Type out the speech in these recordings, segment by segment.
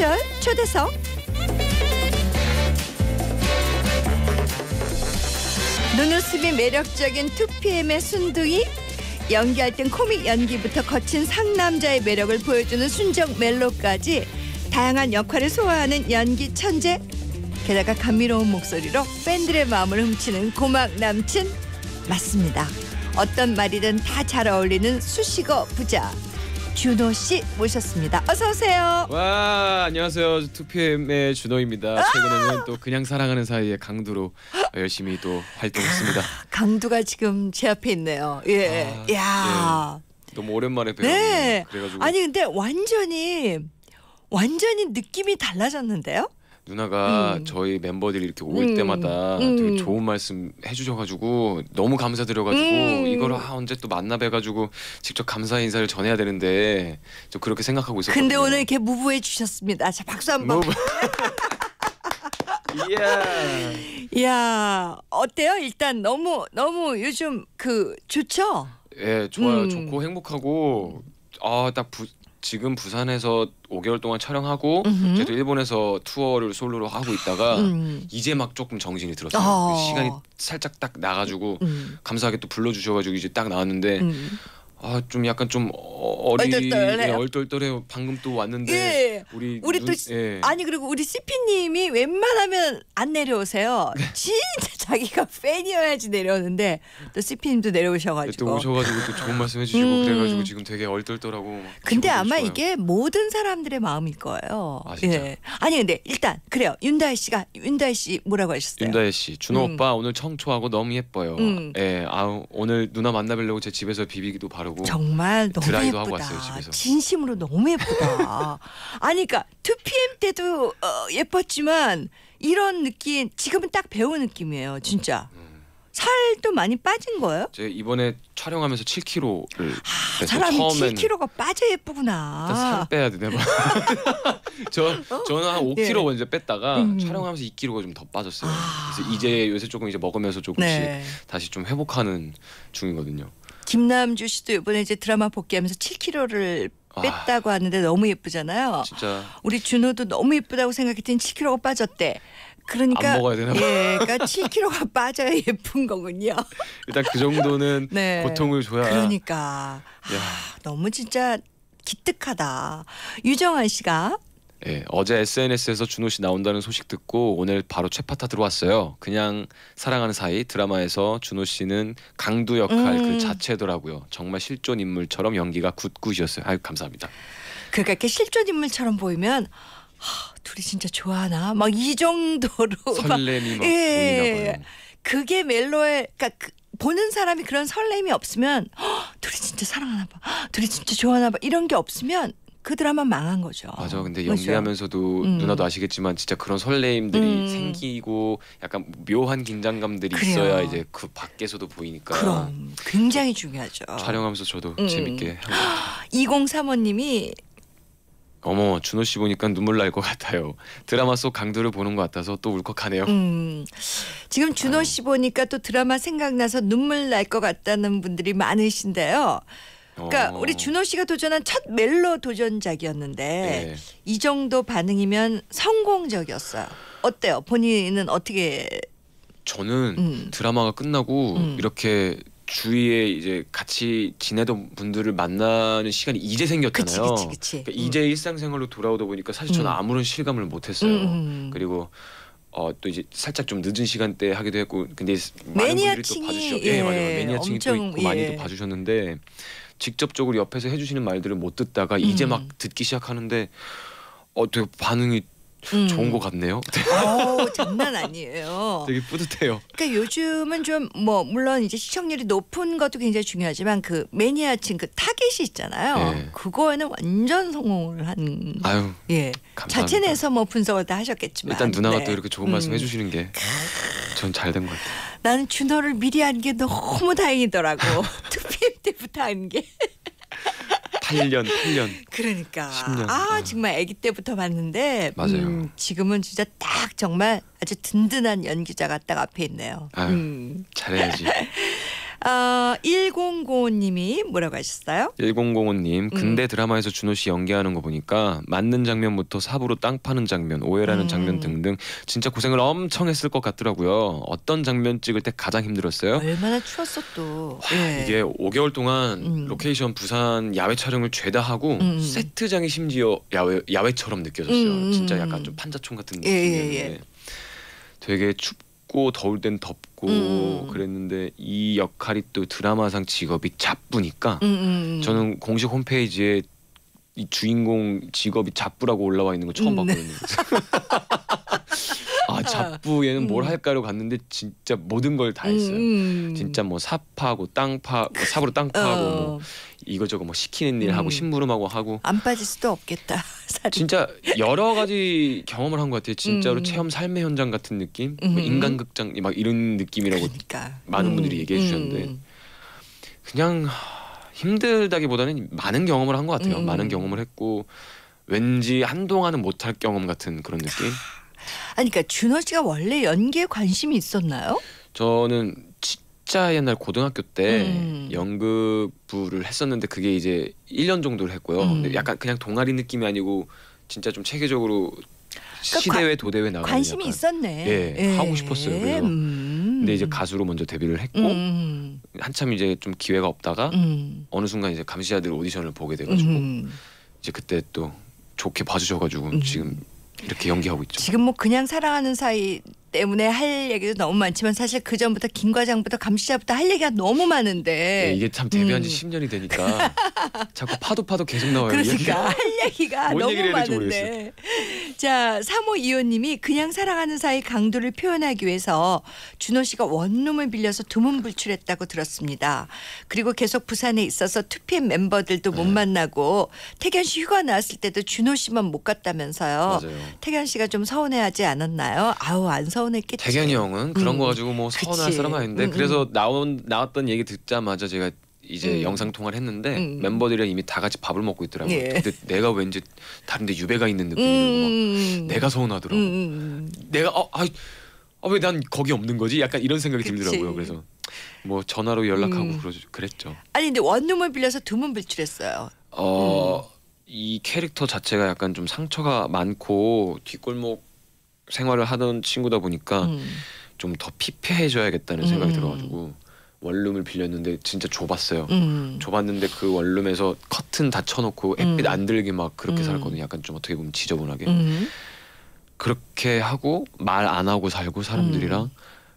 스페셜 초대석. 눈웃음이 매력적인 2PM의 순둥이. 연기할 땐 코믹 연기부터 거친 상남자의 매력을 보여주는 순정 멜로까지 다양한 역할을 소화하는 연기 천재. 게다가 감미로운 목소리로 팬들의 마음을 훔치는 고막 남친. 맞습니다. 어떤 말이든 다 잘 어울리는 수식어 부자 준호 씨 모셨습니다 어서 오세요 와 안녕하세요 2PM의 준호입니다. 최근에는 또 그냥 사랑하는 사이의 강두로 열심히 또 활동했습니다. 강두가 지금 제 앞에 있네요 예 아, 야 너무 오랜만에 뵈요. 네. 그래가지고 아니 근데 완전히 완전히 느낌이 달라졌는데요? 누나가 음. 저희 멤버들이 이렇게 올 음, 때마다 음. 되게 좋은 말씀 해주셔가지고 너무 감사드려가지고 음. 이걸 아 언제 또 만나 뵈가지고 직접 감사 인사를 전해야 되는데 저 그렇게 생각하고 있었거든요. 근데 오늘 이렇게 무부해 주셨습니다. 자 박수 한번. 뭐 이야 이야 어때요? 일단 너무 너무 요즘 그 좋죠? 예 좋아요 음. 좋고 행복하고 아딱 지금 부산에서 5개월 동안 촬영하고 음흠. 저도 일본에서 투어를 솔로로 하고 있다가 음. 이제 막 조금 정신이 들었어요. 어. 그 시간이 살짝 딱 나가지고 음. 감사하게 또 불러주셔가지고 이제 딱 나왔는데 음. 아 좀 약간 좀 어- 어리 얼떨떨해요? 예, 얼떨떨해요. 방금 또 왔는데 예. 우리 우리 눈- 또 예. 아니 그리고 우리 CP님이 웬만하면 안 내려오세요. 네. 진짜 자기가 팬이어야지 내려오는데 또 CP님도 또 내려오셔가지고. 오셔가지고 또 좋은 말씀 해주시고 음. 그래가지고 지금 되게 얼떨떨하고 막 근데 아마 좋아요. 이게 모든 사람들의 마음일 거예요. 아, 진짜? 예. 아니 근데 일단 그래요. 윤다혜 씨가 윤다혜 씨 뭐라고 하셨어요? 윤다혜 씨, 준호 음. 오빠 오늘 청초하고 너무 예뻐요. 음. 예, 아 오늘 누나 만나뵈려고 제 집에서 비비기도 바 르고 정말 너무 드라이도 예쁘다. 하고 왔어요, 집에서. 진심으로 너무 예쁘다. 아니 그러니까 2PM 때도 어, 예뻤지만 이런 느낌 지금은 딱 배우 느낌이에요. 진짜. 음. 살도 많이 빠진 거예요? 제가 이번에 촬영하면서 7kg를 아, 사람이 처음엔 7kg가 빠져 예쁘구나. 살 빼야 되네. 저 저는 한 5kg 예. 먼저 뺐다가 음. 촬영하면서 2kg가 좀 더 빠졌어요. 아. 그래서 이제 요새 조금 이제 먹으면서 조금씩 네. 다시 좀 회복하는 중이거든요. 김남주 씨도 이번에 이제 드라마 복귀하면서 7kg를 아. 뺐다고 하는데 너무 예쁘잖아요. 진짜 우리 준호도 너무 예쁘다고 생각했더니 7kg가 빠졌대. 그러니까. 예, 그러니까 7kg가 빠져야 예쁜 거군요. 일단 그 정도는 네. 고통을 줘야. 그러니까 아, 야. 너무 진짜 기특하다. 유정환 씨가 예, 어제 SNS에서 준호 씨 나온다는 소식 듣고 오늘 바로 최파타 들어왔어요. 그냥 사랑하는 사이 드라마에서 준호 씨는 강두 역할 음. 그 자체더라고요. 정말 실존 인물처럼 연기가 굿굿이었어요. 아유 감사합니다. 그러니까 이렇게 실존 인물처럼 보이면 하, 둘이 진짜 좋아하나 막 이 정도로 막 설렘이 막 예. 보이나 봐요. 그게 멜로에 그러니까 그, 보는 사람이 그런 설렘이 없으면 헉, 둘이 진짜 사랑하나 봐. 헉, 둘이 진짜 좋아하나 봐. 이런 게 없으면 그 드라마 망한 거죠. 맞아. 근데? 연기하면서도 음. 누나도 아시겠지만 진짜 그런 설레임들이 음. 생기고 약간 묘한 긴장감들이 그래요. 있어야 이제 그 밖에서도 보이니까 그럼 굉장히 중요하죠. 촬영하면서 저도 음. 재밌게 하고 있어요. 2035님이 어머 준호 씨 보니까 눈물 날 것 같아요. 드라마 속 강도를 보는 것 같아서 또 울컥하네요. 음, 지금 준호. 씨 보니까 또 드라마 생각나서 눈물 날 것 같다는 분들이 많으신데요. 그러니까 어. 우리 준호 씨가 도전한 첫 멜로 도전작이었는데 네. 이 정도 반응이면 성공적이었어요. 어때요? 본인은 어떻게? 저는 음. 드라마가 끝나고 음. 이렇게 주위에 이제 같이 지내던 분들을 만나는 시간이 이제 그치 생겼잖아요. 그치 그치. 그러니까 이제 일상생활로 돌아오다 보니까 사실 저는 음. 아무런 실감을 못했어요. 음, 음. 그리고 어 또 이제 살짝 좀 늦은 시간대 하기도 했고 근데 많은 분들이 또 매니아층이, 봐주셨 예, 예, 맞아요 매니아층이 또 엄청, 있고 많이 예. 또 봐주셨는데 직접적으로 옆에서 해주시는 말들을 못 듣다가 이제 음. 막 듣기 시작하는데 어 되게 반응이 음. 좋은 것 같네요. 어우, 장난 아니에요. 되게 뿌듯해요. 그러니까 요즘은 좀 뭐 물론 이제 시청률이 높은 것도 굉장히 중요하지만 그 매니아층 그 타겟이 있잖아요. 예. 그거에는 완전 성공을 한 아유 예. 감사합니다. 자체 내에서 뭐 분석을 다 하셨겠지만 일단 누나가 네. 또 이렇게 좋은 말씀 음. 해주시는 게 전 잘 된 것 같아요. 나는 준호를 미리 한 게 너무 다행이더라고. 2PM 때부터 한 게. 8년 8년 그러니까 10년. 아 어. 정말 아기 때부터 봤는데 맞아요. 음, 지금은 진짜 딱 정말 아주 든든한 연기자 가 딱 앞에 있네요. 아유. 음. 잘해야지. 어, 1005님이 뭐라고 하셨어요? 1005님 음. 근대 드라마에서 준호 씨 연기하는 거 보니까 맞는 장면부터 삽으로 땅 파는 장면, 오해라는 음. 장면 등등 진짜 고생을 엄청 했을 것 같더라고요. 어떤 장면 찍을 때 가장 힘들었어요? 얼마나 추웠어 또. 예. 이게 5개월 동안 음. 로케이션 부산 야외 촬영을 죄다 하고 음. 세트장이 심지어 야외 야외처럼 느껴졌어요. 음. 진짜 약간 좀 판자촌 같은 예, 예, 느낌이었는데 예. 되게 춥 고 더울 땐 덥고 음. 그랬는데 이 역할이 또 드라마상 직업이 잡부니까 음, 음. 저는 공식 홈페이지에 이 주인공 직업이 잡부라고 올라와 있는 거 처음 음. 봤거든요. 아 잡부 얘는 뭘 음. 할까로 갔는데 진짜 모든 걸 다 했어요. 음, 음. 진짜 뭐 삽하고 땅파 뭐 삽으로 땅 파고 어, 뭐 이거저거 뭐 시키는 일 음. 하고 심부름하고 하고 안 빠질 수도 없겠다. 살이. 진짜 여러 가지 경험을 한 것 같아요. 진짜로 음. 체험 삶의 현장 같은 느낌, 음. 뭐 인간극장 막 이런 느낌이라고 그러니까. 많은 분들이 얘기해 주셨는데 그냥 하, 힘들다기보다는 많은 경험을 한 것 같아요. 음. 많은 경험을 했고 왠지 한동안은 못할 경험 같은 그런 느낌. 아니 그러니까 준호 씨가 원래 연기에 관심이 있었나요? 저는 진짜 옛날 고등학교 때 음. 연극부를 했었는데 그게 이제 1년 정도를 했고요. 음. 약간 그냥 동아리 느낌이 아니고 진짜 좀 체계적으로 시대회 도대회 나가는 관심이 약간. 있었네. 예, 하고 싶었어요, 그래서. 음. 근데 이제 가수로 먼저 데뷔를 했고 음, 한참 이제 좀 기회가 없다가 음, 어느 순간 이제 감시자들 오디션을 보게 돼가지고 음. 이제 그때 또 좋게 봐주셔가지고 음. 지금 이렇게 연기하고 있죠. 지금 뭐 그냥 사랑하는 사이 때문에 할 얘기도 너무 많지만 사실 그 전부터 김 과장부터 감시자부터 할 얘기가 너무 많은데 네, 이게 참 데뷔한 지 음. 10년이 되니까 자꾸 파도 파도 계속 나와요. 그러니까 얘기가. 할 얘기가 뭔 너무 많은데. 자, 3호 이호님이 그냥 사랑하는 사이 강도를 표현하기 위해서 준호 씨가 원룸을 빌려서 두문불출했다고 들었습니다. 그리고 계속 부산에 있어서 2PM 멤버들도 못 네. 만나고 태견 씨 휴가 나왔을 때도 준호 씨만 못 갔다면서요. 맞아요. 태견 씨가 좀 서운해하지 않았나요? 아우 안 서 운했겠지. 태견이 형은 그런 음. 거 가지고 뭐 서운할. 사람 아닌데 음, 그래서 나온 나왔던 얘기 듣자마자 제가 이제 음. 영상 통화를 했는데 음. 멤버들이랑 이미 다 같이 밥을 먹고 있더라고요. 예. 근데 내가 왠지 다른데 유배가 있는 느낌이 들고 음. 막 내가 서운하더라고. 음, 음, 내가 어, 아, 아, 왜 난 거기 없는 거지? 약간 이런 생각이 그치. 들더라고요. 그래서 뭐 전화로 연락하고 음. 그러, 그랬죠. 아니 근데 원룸을 빌려서 두문 불출했어요. 어, 음. 이 캐릭터 자체가 약간 좀 상처가 많고 뒷골목 생활을 하던 친구다 보니까 음. 좀더 피폐해져야겠다는 생각이 음. 들어가지고 원룸을 빌렸는데 진짜 좁았어요. 음. 좁았는데 그 원룸에서 커튼 다 쳐놓고 햇빛 음. 안 들게 막 그렇게 음. 살거든요. 약간 좀 어떻게 보면 지저분하게 음. 그렇게 하고 말 안 하고 살고 사람들이랑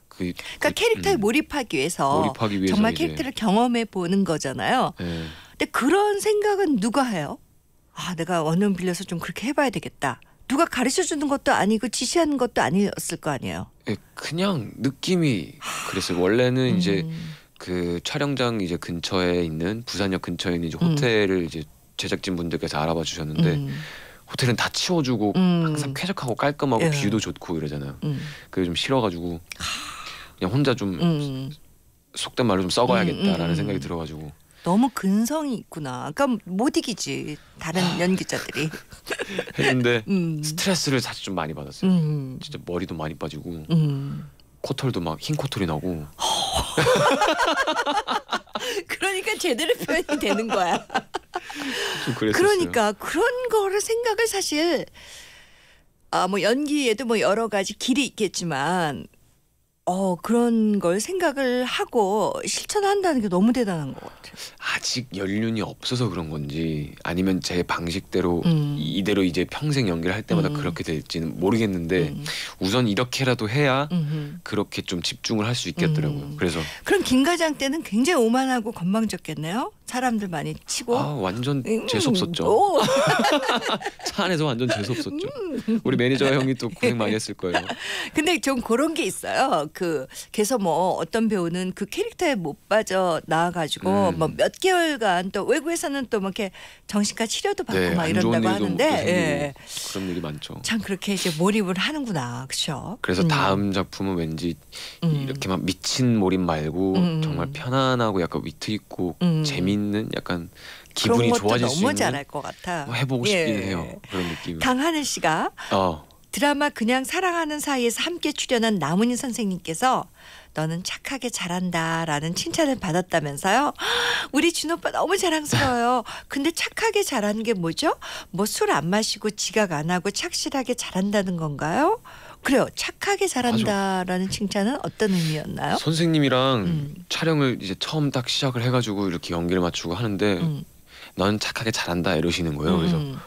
그 그러니까 그, 캐릭터에 음, 몰입하기 위해서 몰입하기 위해서 정말 이제, 캐릭터를 경험해 보는 거잖아요. 예. 근데 그런 생각은 누가 해요? 아, 내가 원룸 빌려서 좀 그렇게 해봐야 되겠다. 누가 가르쳐 주는 것도 아니고 지시하는 것도 아니었을 거 아니에요. 예, 그냥 느낌이 그랬어요. 원래는 이제 음. 그 촬영장 이제 근처에 있는 부산역 근처에 있는 이제 음. 호텔을 이제 제작진 분들께서 알아봐 주셨는데 음. 호텔은 다 치워주고 음. 항상 쾌적하고 깔끔하고 예. view도 좋고 이러잖아요. 음. 그게 좀 싫어가지고 그냥 혼자 좀 음. 속된 말로 좀 썩어야겠다라는 음, 음, 생각이 음. 들어가지고 너무 근성이 있구나. 그러니까 못 이기지 다른 연기자들이. 했는데 음. 스트레스를 사실 좀 많이 받았어요. 음. 진짜 머리도 많이 빠지고 음. 코털도 막 흰 코털이 나고 그러니까 제대로 표현이 되는 거야. 그러니까 그런 거를 생각을 사실 아뭐 연기에도 뭐 여러 가지 길이 있겠지만 어 그런 걸 생각을 하고 실천한다는 게 너무 대단한 것 같아요. 아직 연륜이 없어서 그런 건지 아니면 제 방식대로 음. 이대로 이제 평생 연기를 할 때마다 음. 그렇게 될지는 모르겠는데 음. 우선 이렇게라도 해야. 그렇게 좀 집중을 할 수 있겠더라고요. 음. 그래서 그럼 김 과장 때는 굉장히 오만하고 건방졌겠네요. 사람들 많이 치고. 아 완전 음, 재수 없었죠. 오. 차 안에서 완전 재수 없었죠. 음. 우리 매니저 형이 또 고생 많이 했을 거예요. 근데 좀 그런 게 있어요. 그 그래서 뭐 어떤 배우는 그 캐릭터에 못 빠져 나와가지고 음. 뭐몇 개월간 또 외국에서는 또 뭐 이렇게 정신과 치료도 받고 네, 막 이런다고 하는데 예. 그런 일이 많죠. 참 그렇게 이제 몰입을 하는구나, 그렇죠? 그래서 다음 작품은 왠지 이렇게 막 미친 몰입 말고 음. 정말 편안하고 약간 위트 있고 음. 재밌는 약간 기분이 그런 것도 좋아질 너무 수 있는 잘할 것 같아. 뭐 해보고 싶긴 예. 해요. 그런 느낌. 강하늘 씨가 어 드라마 그냥 사랑하는 사이에서 함께 출연한 남은희 선생님께서 너는 착하게 잘한다라는 칭찬을 받았다면서요. 우리 준 오빠 너무 자랑스러워요. 근데 착하게 잘하는 게 뭐죠? 뭐 술 안 마시고 지각 안 하고 착실하게 잘한다는 건가요? 그래요. 착하게 잘한다라는 칭찬은 어떤 의미였나요? 선생님이랑 음. 촬영을 이제 처음 딱 시작을 해가지고 이렇게 연기를 맞추고 하는데 음. 넌 착하게 잘한다 이러시는 거예요. 그래서 음.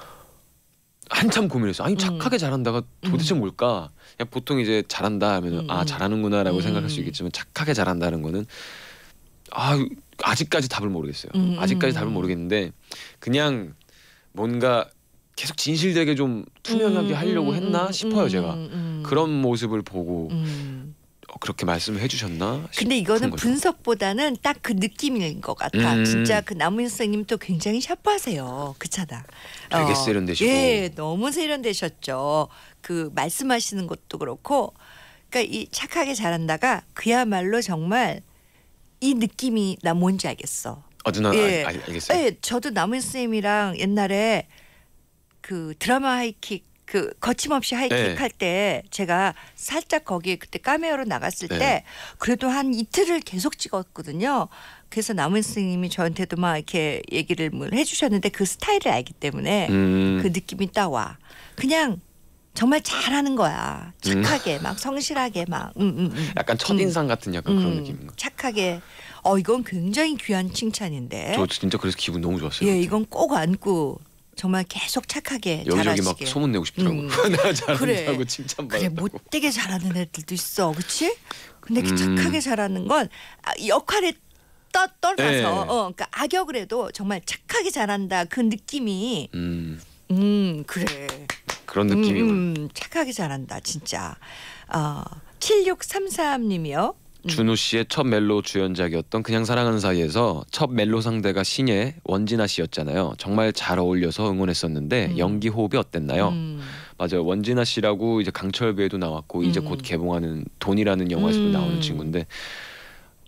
한참 고민했어요. 아니 착하게 잘한다가 도대체 음. 뭘까? 그냥 보통 이제 잘한다 하면 음, 아 음. 잘하는구나라고 음. 생각할 수 있겠지만 착하게 잘한다는 거는 아 아직까지 답을 모르겠어요. 음, 아직까지 음. 답을 모르겠는데 그냥 뭔가 계속 진실되게 좀 투명하게 음, 하려고 음, 했나 음, 싶어요 음, 제가 음. 그런 모습을 보고 음. 어, 그렇게 말씀을 해주셨나? 근데 이거는 거죠. 분석보다는 딱 그 느낌인 것 같아. 음. 진짜 그 남은 선생님도 굉장히 샤프하세요. 그렇잖아. 되게 세련되시고. 예, 너무 세련되셨죠. 그 말씀하시는 것도 그렇고, 그러니까 이 착하게 잘한다가 그야말로 정말 이 느낌이 나 뭔지 알겠어. 어느 날 예. 알, 알, 알겠어요. 예, 저도 남은 선생님이랑 옛날에 그 드라마 하이킥 그 거침없이 하이킥 네. 할때 제가 살짝 거기에 그때 까메오로 나갔을 네. 때 그래도 한 이틀을 계속 찍었거든요. 그래서 남은 선생님이 저한테도 막 이렇게 얘기를 뭐 해주셨는데 그 스타일을 알기 때문에 음, 그 느낌이 딱 와. 그냥 정말 잘하는 거야. 착하게 막 성실하게 막. 음, 음, 음. 약간 첫인상 같은 약간 그런 음, 느낌인 거. 착하게. 어 이건 굉장히 귀한 칭찬인데. 저 진짜 그래서 기분 너무 좋았어요. 예, 이건 꼭 안고 정말 계속 착하게 여기저기 막 잘하시게. 소문 내고 싶더라고. 음. 나 잘한다고 그래. 칭찬 그래 받았다고. 못되게 잘하는 애들도 있어, 그렇지? 근데 그 음. 착하게 잘하는 건 아, 역할에 떠 떠나서, 네. 어, 그러니까 악역을 해도 정말 착하게 잘한다 그 느낌이, 음, 음 그래, 그런 느낌이군. 음, 음, 착하게 잘한다 진짜. 어, 7633님이요. 음. 준호 씨의 첫 멜로 주연작이었던 그냥 사랑하는 사이에서 첫 멜로 상대가 신예 원진아 씨였잖아요. 정말 잘 어울려서 응원했었는데 음. 연기 호흡이 어땠나요? 음. 맞아요. 원진아 씨라고 이제 강철배에도 나왔고 이제 음. 곧 개봉하는 돈이라는 영화에서도 음. 나오는 친구인데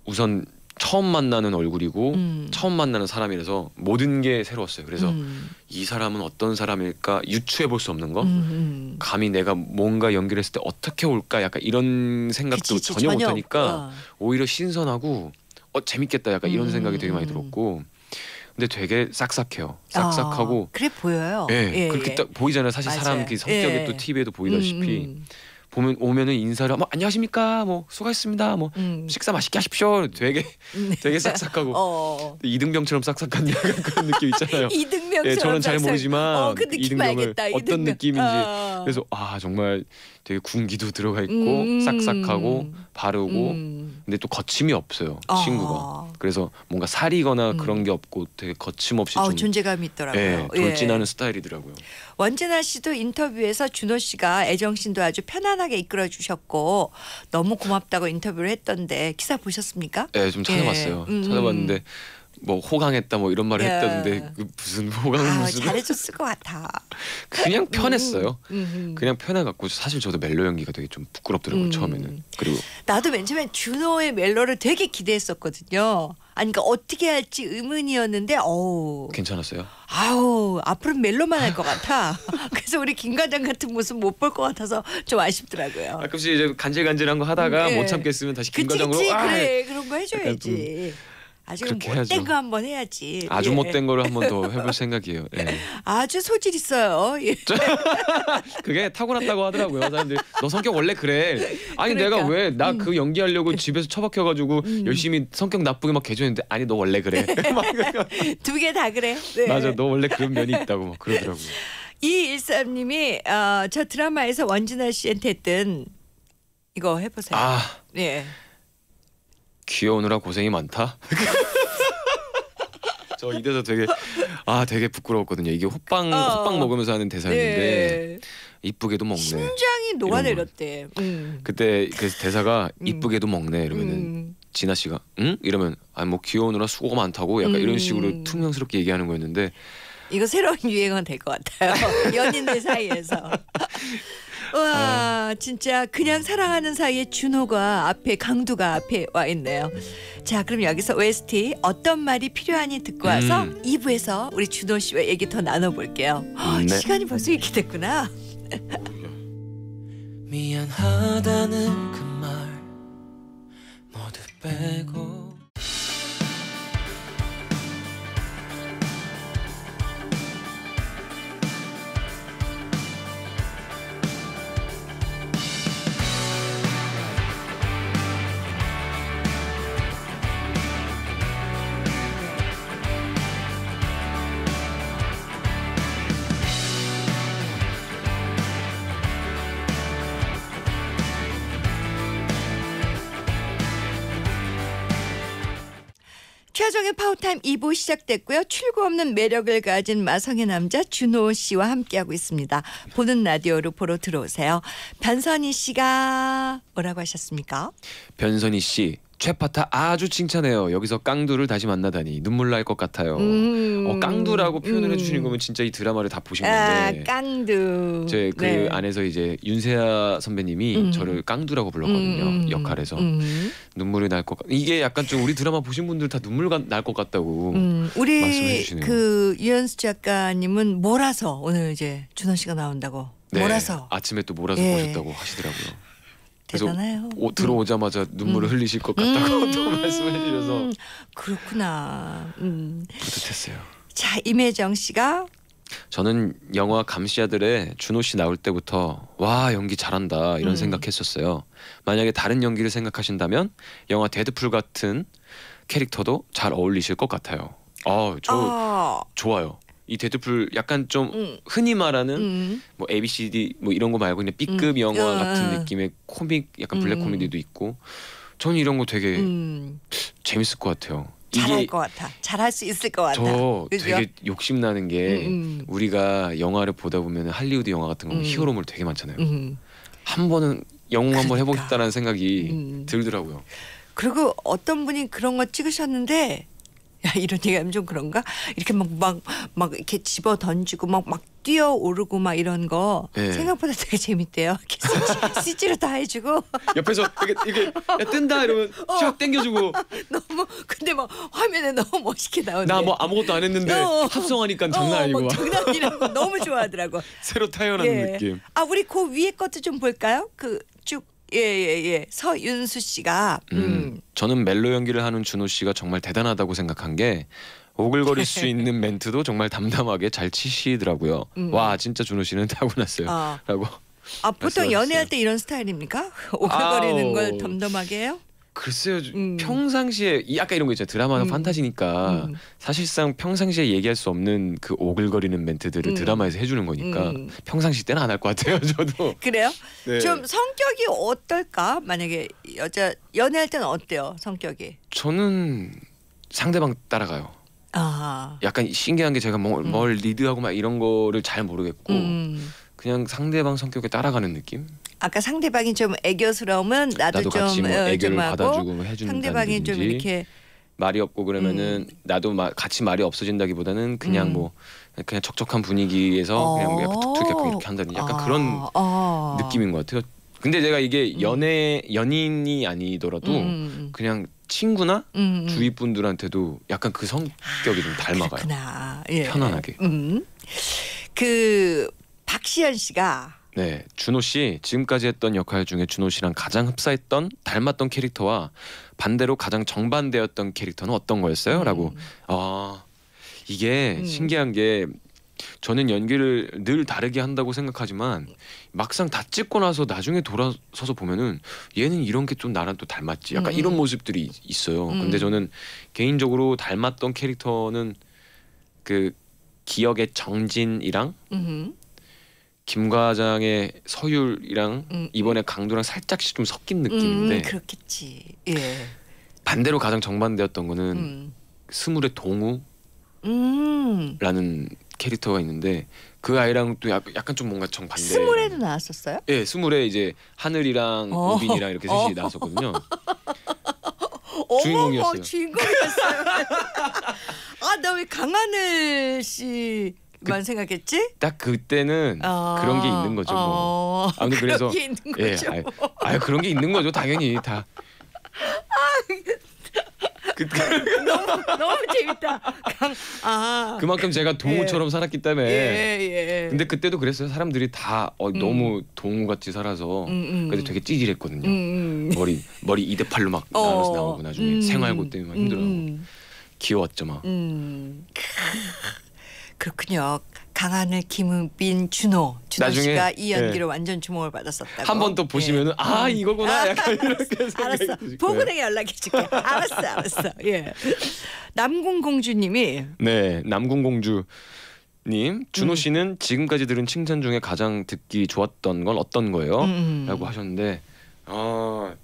우선 처음 만나는 얼굴이고 음. 처음 만나는 사람이라서 모든 게 새로웠어요. 그래서 음. 이 사람은 어떤 사람일까 유추해 볼 수 없는 거. 음, 음. 감히 내가 뭔가 연기를 했을 때 어떻게 올까 약간 이런 생각도 그치, 전혀 전혀 못하니까. 오히려 신선하고 어 재밌겠다 약간 이런 음, 생각이 되게 많이 음. 들었고 근데 되게 싹싹해요 싹싹하고 아, 그래 보여요. 예, 예, 그렇게 예. 딱 보이잖아요 사실 맞아요. 사람 그 성격이 예. 또 TV에도 보이다시피 음, 보면 오면은 인사를 뭐 안녕하십니까 뭐 수고하셨습니다 뭐 음, 음. 식사 맛있게 하십시오 되게 음. 되게 싹싹하고 어. 이등병처럼 싹싹한 약간 그런 느낌 있잖아요 이등병 예, 저는 잘 모르지만 어, 그 이등병을 알겠다. 어떤 이등병. 느낌인지 어. 그래서 아 정말 되게 군기도 들어가 있고 음. 싹싹하고 바르고 음. 근데 또 거침이 없어요 아. 친구가 그래서 뭔가 살이거나 음. 그런 게 없고 되게 거침없이 아, 좀 존재감이 있더라고요. 예, 돌진하는 스타일이더라고요. 원진아 씨도 인터뷰에서 준호 씨가 애정 씨도 아주 편안하게 이끌어 주셨고 너무 고맙다고 인터뷰를 했던데 기사 보셨습니까? 예, 좀 찾아봤어요. 음. 찾아봤는데 뭐 호강했다 뭐 이런 말을 예. 했다던데 그 무슨 호강은 아, 무슨 잘해줬을 것 같아. 그냥 편했어요. 음, 음. 그냥 편해갖고 사실 저도 멜로 연기가 되게 좀 부끄럽더라고요 음. 처음에는. 그리고 나도 맨 처음에 준호의 멜로를 되게 기대했었거든요. 아니 그러니까 어떻게 할지 의문이었는데 어우 괜찮았어요. 아우 앞으로 멜로만 할 것 같아. 그래서 우리 김 과장 같은 모습 못 볼 것 같아서 좀 아쉽더라고요. 가끔씩 이제 간질간질한 거 하다가 음, 예. 못 참겠으면 다시 김과장으로 그치 아, 그래 그런 거 해줘야지. 그렇게 못된. 거 한번 해야지. 아주 예. 못된 거를 한번 더 해볼 생각이에요. 예. 아주 소질 있어요. 예. 그게 타고났다고 하더라고요. 사람들이 너 성격 원래 그래. 아니 그러니까. 내가 왜 나그 연기하려고 집에서 처박혀가지고 열심히 성격 나쁘게 막 개조했는데 아니 너 원래 그래. 막두개 다 그래. 네. 맞아 너 원래 그런 면이 있다고 막 그러더라고요. 이일삼님이 어, 저 드라마에서 원진아 씨한테 했던 이거 해보세요. 아 네. 귀여우느라 고생이 많다. 저 이대서 되게 아 되게 부끄러웠거든요. 이게 호빵 어. 호빵 먹으면서 하는 대사였는데 네. 이쁘게도 먹네. 심장이 녹아내렸대. 음. 그때 그 대사가 음. 이쁘게도 먹네 이러면은 음. 진아 씨가 응 이러면 아뭐 귀여우느라 수고가 많다고 약간 이런 음. 식으로 퉁명스럽게 얘기하는 거였는데 이거 새로운 유행은 될 것 같아요. 연인들 사이에서. 와 진짜 그냥 사랑하는 사이에 준호가 앞에 강두가 앞에 와 있네요. 자 그럼 여기서 OST 어떤 말이 필요하니 듣고 와서 음. 2부에서 우리 준호 씨와 얘기 더 나눠볼게요. 헉, 네. 시간이 벌써 이렇게 됐구나. 미안하다는 그 말 모두 빼고 최화정의 파워타임 2부 시작됐고요. 출구 없는 매력을 가진 마성의 남자 준호 씨와 함께하고 있습니다. 보는 라디오로 보러 들어오세요. 변선희 씨가 뭐라고 하셨습니까? 변선희 씨 최파타 아주 칭찬해요. 여기서 깡두를 다시 만나다니 눈물 날 것 같아요. 음, 어, 깡두라고 표현을 음. 해주시는 거면 진짜 이 드라마를 다 보신 아, 건데 깡두. 제 그 네. 안에서 이제 윤세아 선배님이 음. 저를 깡두라고 불렀거든요 음, 음, 역할에서 음, 눈물이 날 것 같. 이게 약간 좀 우리 드라마 보신 분들 다 눈물 날 것 같다고. 음, 말씀해 우리 주시네요. 그 유현수 작가님은 몰아서 오늘 이제 준호 씨가 나온다고 네, 몰아서 아침에 또 몰아서 예. 보셨다고 하시더라고요. 그래서 대단해요. 오, 들어오자마자 눈물을 음. 흘리실 것 같다고 음, 또 말씀해 주셔서 그렇구나. 음. 뿌듯했어요. 자 임혜정 씨가 저는 영화 감시아들의 준호 씨 나올 때부터 와 연기 잘한다 이런 음. 생각했었어요. 만약에 다른 연기를 생각하신다면 영화 데드풀 같은 캐릭터도 잘 어울리실 것 같아요. 어, 저 어, 좋아요. 이 데드풀 약간 좀 음, 흔히 말하는 음, 뭐 A, B, C, D 뭐 이런 거 말고 그냥 B급 음. 영화 어, 같은 어. 느낌의 코믹 약간 블랙 음. 코미디도 있고 저는 이런 거 되게 음, 재밌을 것 같아요. 잘할 것 같아. 잘할 수 있을 것 같아. 저 그죠? 되게 욕심 나는 게 음, 우리가 영화를 보다 보면 할리우드 영화 같은 거 음. 히어로물 되게 많잖아요. 한 번은 영웅 한번 그러니까. 싶다는 생각이 음. 들더라고요. 그리고 어떤 분이 그런 거 찍으셨는데 야 이런 얘기하면 좀 그런가? 이렇게 막막막 이렇게 집어 던지고 막막 뛰어 오르고 막 이런 거 네. 생각보다 되게 재밌대요. CG로 다 해주고 옆에서 이게 이게 야, 뜬다 이러면 샥 땡겨주고 너무 근데 막 화면에 너무 멋있게 나오네. 나뭐 아무것도 안 했는데 어. 합성하니까 장난 어, 아니고 막막 장난 아니라고 너무 좋아하더라고. 새로 태어나는 예. 느낌. 아 우리 그 위에 것도 좀 볼까요? 그쭉 예 예 예 서윤수 씨가 음, 음. 저는 멜로 연기를 하는 준호 씨가 정말 대단하다고 생각한 게 오글거릴 수 있는 멘트도 정말 담담하게 잘 치시더라고요. 음. 와 진짜 준호 씨는 타고났어요. 아, 라고 아 보통 말씀하셨어요. 연애할 때 이런 스타일입니까? 오글거리는 아우. 걸 덤덤하게 해요? 글쎄요 음. 평상시에 이 아까 이런 거 있잖아요 드라마는 음. 판타지니까 음. 사실상 평상시에 얘기할 수 없는 그 오글거리는 멘트들을 음. 드라마에서 해주는 거니까 음. 평상시 때는 안 할 것 같아요 저도 그래요? 네. 좀 성격이 어떨까? 만약에 여자 연애할 때는 어때요? 성격이? 저는 상대방 따라가요 아, 약간 신기한 게 제가 뭘, 음. 뭘 리드하고 막 이런 거를 잘 모르겠고 음. 그냥 상대방 성격에 따라가는 느낌 아까 상대방이 좀 애교스러우면 나도, 나도 좀, 같이 뭐 어, 애교를 좀 하고 받아주고 해준다든지 상대방이 좀 이렇게 말이 없고 그러면은 나도 마, 같이 말이 없어진다기보다는 그냥 음. 뭐 그냥 적적한 분위기에서 그냥 뭐 약간 툭툭 약간 이렇게 한다든지 약간 아, 그런 아. 느낌인 것 같아요. 근데 제가 이게 연애 연인이 아니더라도 음, 그냥 친구나 음, 음. 주위 분들한테도 약간 그 성격이 좀 닮아가요. 예. 편안하게. 음. 그 박시연 씨가 네, 준호 씨 지금까지 했던 역할 중에 준호 씨랑 가장 흡사했던 닮았던 캐릭터와 반대로 가장 정반대였던 캐릭터는 어떤 거였어요?라고. 음. 아 이게 음. 신기한 게 저는 연기를 늘 다르게 한다고 생각하지만 막상 다 찍고 나서 나중에 돌아서서 보면은 얘는 이런 게 좀 나랑 또 닮았지. 약간 음. 이런 모습들이 있- 있어요. 음. 근데 저는 개인적으로 닮았던 캐릭터는 그 기억의 정진이랑 음. 김 과장의 서율이랑 음. 이번에 강도랑 살짝씩 좀 섞인 느낌인데 음, 그렇겠지. 예. 반대로 가장 정반대였던 거는 음. 스물의 동우라는 음. 캐릭터가 있는데 그 아이랑 또 약- 약간 좀 뭔가 정반대. 스물에도 나왔었어요? 예, 스물에 이제 하늘이랑 어. 우빈이랑 이렇게 셋이 어. 나왔었거든요. 주인공이었어요. 주인공이었어요. 아, 나 왜 강하늘 씨 만 생각했지? 딱 그때는 아, 그런 게 있는 거죠. 뭐. 어, 아무튼 그런 그래서- 게 있는 예, 거죠. 아유, 아유 그런 게 있는 거죠. 당연히 다. 너무 너무 재밌다. 강, 아. 그만큼 제가 동우처럼 살았기 때문에. 예, 예. 근데 그때도 그랬어요. 사람들이 다 어, 너무 동우 같이 살아서 음, 음. 그래서 되게 찌질했거든요. 음, 음. 머리 머리 2대 8로 막 어. 나눠서 나오고 나중에 음. 생활고 때문에 막 힘들어하고 음, 귀여웠죠 막. 음. 크, 그렇군요. 강하늘, 김은빈, 준호, 준호 나중에, 씨가 이 연기로 예. 완전 주목을 받았었다고. 한번또 보시면은 예. 아 이거구나 약간 이렇게 생각이 알았어. 거예요. 내가 연락해 줄게. 알았어, 알았어. 예. 남궁공주님이 네 남궁공주 님 준호 음. 씨는 지금까지 들은 칭찬 중에 가장 듣기 좋았던 건 어떤 거예요? 음. 라고 하셨는데 어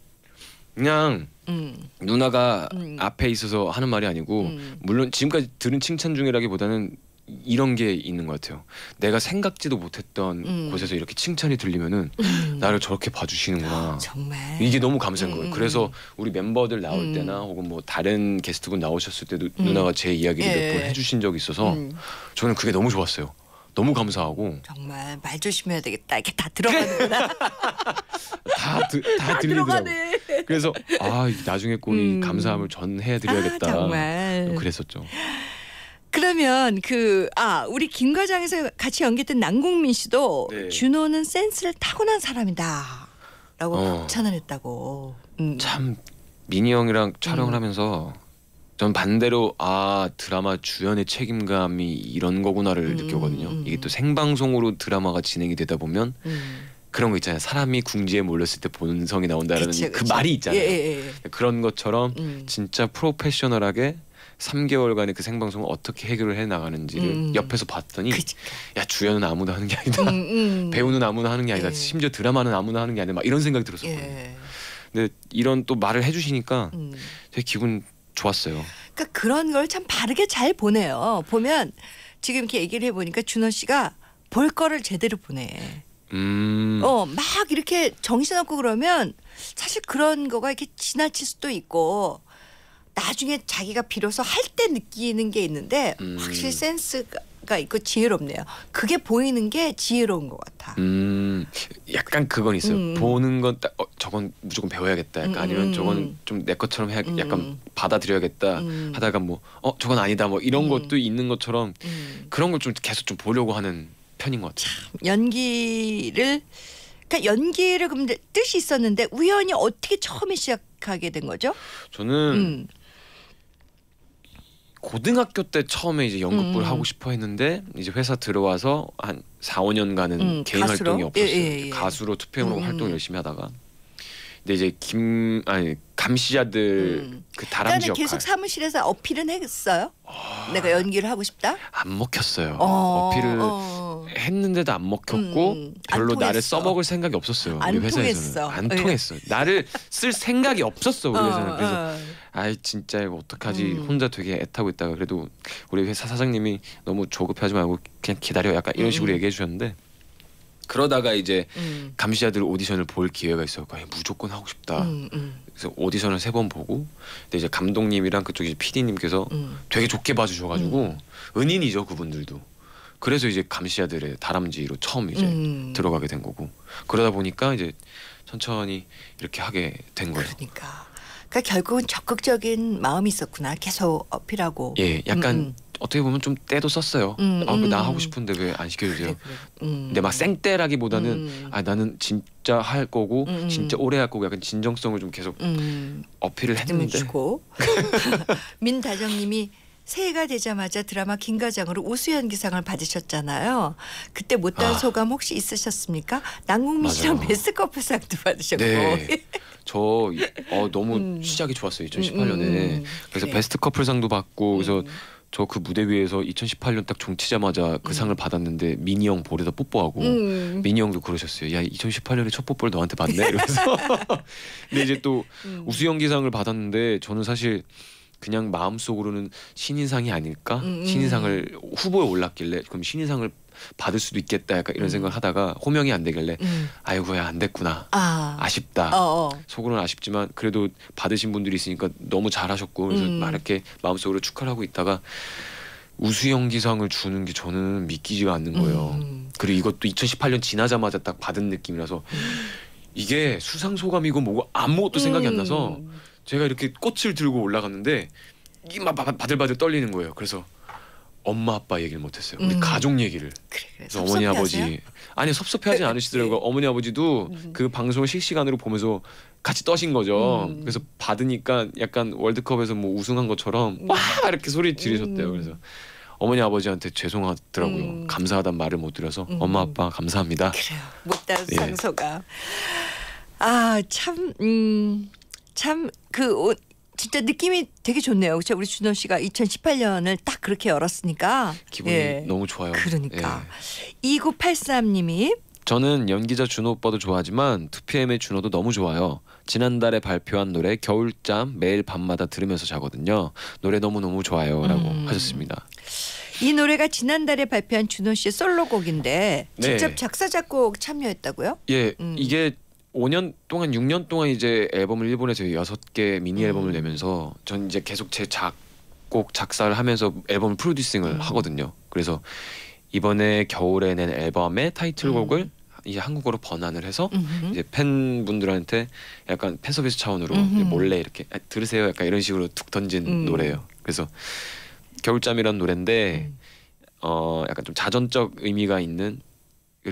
그냥 음, 누나가 음. 앞에 있어서 하는 말이 아니고 음. 물론 지금까지 들은 칭찬 중이라기보다는 이런 게 있는 것 같아요. 내가 생각지도 못했던 음. 곳에서 이렇게 칭찬이 들리면은 음. 나를 저렇게 봐주시는구나. 정말 이게 너무 감사한 음, 거예요. 음. 그래서 우리 멤버들 나올 음. 때나 혹은 뭐 다른 게스트분 나오셨을 때도 음. 누나가 제 이야기를 예. 몇번 해주신 적이 있어서 음, 저는 그게 너무 좋았어요. 너무 감사하고 정말 말 조심해야 되겠다. 이렇게 다 들어가는구나. 다, 드, 다 다 들리더라고요. 들어가네. 그래서 아 나중에 꼭이 음. 감사함을 전해드려야겠다. 아, 정말. 그랬었죠. 그러면 그 아 우리 김 과장에서 같이 연기했던 남궁민 씨도 네. 준호는 센스를 타고난 사람이다라고 어. 극찬을 음. 참 민희 형이랑 촬영을 음. 하면서 전 반대로 아 드라마 주연의 책임감이 이런 거구나를 음, 느꼈거든요. 음, 이게 또 생방송으로 드라마가 진행이 되다 보면 음. 그런 거 있잖아요. 사람이 궁지에 몰렸을 때 본성이 나온다라는 그쵸, 그 그쵸. 말이 있잖아요. 예, 예, 예. 그런 것처럼 음. 진짜 프로페셔널하게 3개월간의 그 생방송을 어떻게 해결을 해 나가는지를 음. 옆에서 봤더니 그치. 야 주연은 아무나 하는 게 아니다. 음, 음. 배우는 아무나 하는 게 아니다. 예. 심지어 드라마는 아무나 하는 게 아니다. 막 이런 생각이 들었었거든요. 예. 근데 이런 또 말을 해주시니까 음. 되게 기분 좋았어요. 그러니까 그런 걸 참 바르게 잘 보내요. 보면 지금 이렇게 얘기를 해보니까 준호 씨가 볼 거를 제대로 보내. 음. 어, 막 이렇게 정신없고 그러면 사실 그런 거가 이렇게 지나칠 수도 있고 나중에 자기가 비로소 할 때 느끼는 게 있는데 음. 확실히 센스가 있고 지혜롭네요. 그게 보이는 게 지혜로운 것 같아. 음, 약간 그건 있어요. 음. 보는 건 딱 어, 저건 무조건 배워야겠다. 약간 음, 아니면 음, 저건 음. 좀내 것처럼 해야 음. 약간 받아들여야겠다. 음. 하다가 뭐 어 저건 아니다. 뭐 이런 음. 것도 있는 것처럼 음. 그런 걸 좀 계속 좀 보려고 하는 편인 것 같아요. 연기를 그러니까 연기를 그럼 뜻이 있었는데 우연히 어떻게 처음에 시작하게 된 거죠? 저는 음. 고등학교 때 처음에 이제 연극부를 음. 하고 싶어 했는데 이제 회사 들어와서 한 4, 5년간은 음, 개인 가수로? 활동이 없었어요. 예, 예, 예. 가수로 투표용으로 음, 활동 음. 열심히 하다가 근데 이제 김 아니 감시자들 음. 그 다람쥐 역할 계속 사무실에서 어필은 했어요. 내가 연기를 하고 싶다. 안 먹혔어요. 어, 어필을 어. 했는데도 안 먹혔고 음, 안 별로 나를 통했어. 써먹을 생각이 없었어요. 안 우리 회사에서는 통했어. 안 예. 통했어. 나를 쓸 생각이 없었어 우리 회사는. 그래서 어. 아이 진짜 이거 어떡하지 음. 혼자 되게 애타고 있다가 그래도 우리 회사 사장님이 너무 조급해하지 말고 그냥 기다려 약간 이런 식으로 음. 얘기해 주셨는데 그러다가 이제 음. 감시자들 오디션을 볼 기회가 있어요. 그러니까 무조건 하고 싶다. 음, 음, 그래서 오디션을 세 번 보고 근데 이제 감독님이랑 그쪽 이제 PD님께서 음. 되게 좋게 봐주셔가지고 은인이죠 그분들도. 그래서 이제 감시자들의 다람쥐로 처음 이제 음. 들어가게 된 거고 그러다 보니까 이제 천천히 이렇게 하게 된 거예요. 그러니까. 그러니까 결국은 적극적인 마음이 있었구나. 계속 어필하고. 예, 약간 음, 어떻게 보면 좀 때도 썼어요. 음, 아, 그나 음. 하고 싶은데 왜 안 시켜주세요? 그래, 그래. 음. 근데 막 생때라기보다는 음. 아 나는 진짜 할 거고 음, 음. 진짜 오래 할 거고 약간 진정성을 좀 계속 음. 어필을 좀 했는데 민다정님이 새해가 되자마자 드라마 김과장으로 우수연 기상을 받으셨잖아요. 그때 못다한 아. 소감 혹시 있으셨습니까? 남궁민 씨랑 맞아요. 베스트 커플상도 받으셨고. 네. 저 어, 너무 음. 시작이 좋았어요 2018년에 음, 음. 그래서 그래. 베스트 커플상도 받고 그래서 음. 저그 무대 위에서 2018년 딱 종치자마자 그 음. 상을 받았는데 미니 형 볼에다 뽀뽀하고 음. 미니 형도 그러셨어요. 야 2018년에 첫 뽀뽀를 너한테 받네 이러면서. 근데 이제 또 음. 우수연기상을 받았는데 저는 사실 그냥 마음속으로는 신인상이 아닐까? 음, 음. 신인상을 후보에 올랐길래 그럼 신인상을 받을 수도 있겠다 약간 이런 음. 생각을 하다가 호명이 안 되길래 음. 아이고야 안 됐구나. 아. 아쉽다. 어, 어. 속으로는 아쉽지만 그래도 받으신 분들이 있으니까 너무 잘하셨고 그래서 음. 막 이렇게 마음속으로 축하를 하고 있다가 우수 연기상을 주는 게 저는 믿기지가 않는 거예요. 음. 그리고 이것도 2018년 지나자마자 딱 받은 느낌이라서 이게 수상 소감이고 뭐고 아무것도 생각이 안 나서 음. 제가 이렇게 꽃을 들고 올라갔는데 이막 바들바들 떨리는 거예요. 그래서 엄마 아빠 얘기를 못했어요. 우리 음. 가족 얘기를. 그래 그래. 그래서 어머니 섭섭해하세요? 아버지 아니 섭섭해하진 않으시더라고요. 어머니 아버지도 음. 그 방송을 실시간으로 보면서 같이 떠신 거죠. 음. 그래서 받으니까 약간 월드컵에서 뭐 우승한 것처럼 와 이렇게 소리 지르셨대요. 음. 그래서 어머니 아버지한테 죄송하더라고요. 음. 감사하단 말을 못 드려서 음. 엄마 아빠 감사합니다. 그래요. 못다한 예. 상소가. 아, 참, 음, 참, 그, 옷, 진짜 느낌이 되게 좋네요. 그렇죠? 우리 준호 씨가 2018년을 딱 그렇게 열었으니까. 기분이 예. 너무 좋아요. 그러니까. 예. 2983님이 저는 연기자 준호 오빠도 좋아하지만 2PM의 준호도 너무 좋아요. 지난달에 발표한 노래 겨울잠 매일 밤마다 들으면서 자거든요. 노래 너무 너무 좋아요라고 음. 하셨습니다. 이 노래가 지난달에 발표한 준호 씨의 솔로곡인데 네. 직접 작사 작곡 참여했다고요? 예, 음. 이게 5년 동안 6년 동안 이제 앨범을 일본에서 여섯 개 미니 앨범을 음. 내면서 전 이제 계속 제 작곡 작사를 하면서 앨범 프로듀싱을 음. 하거든요. 그래서 이번에 겨울에 낸 앨범의 타이틀곡을 음. 이제 한국어로 번안을 해서 음흠. 이제 팬분들한테 약간 팬 서비스 차원으로. 몰래 이렇게 아, 들으세요 약간 이런 식으로 툭 던진 음. 노래예요. 그래서 겨울잠이라는 노래인데 음. 어 약간 좀 자전적 의미가 있는 그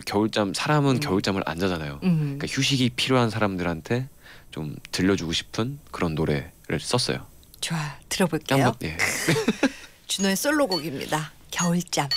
겨울잠 사람은 음. 겨울잠을 안 자잖아요. 음. 그러니까 휴식이 필요한 사람들한테 좀 들려주고 싶은 그런 노래를 썼어요. 좋아, 들어볼게요. 예. 준호의 솔로곡입니다. 겨울잠.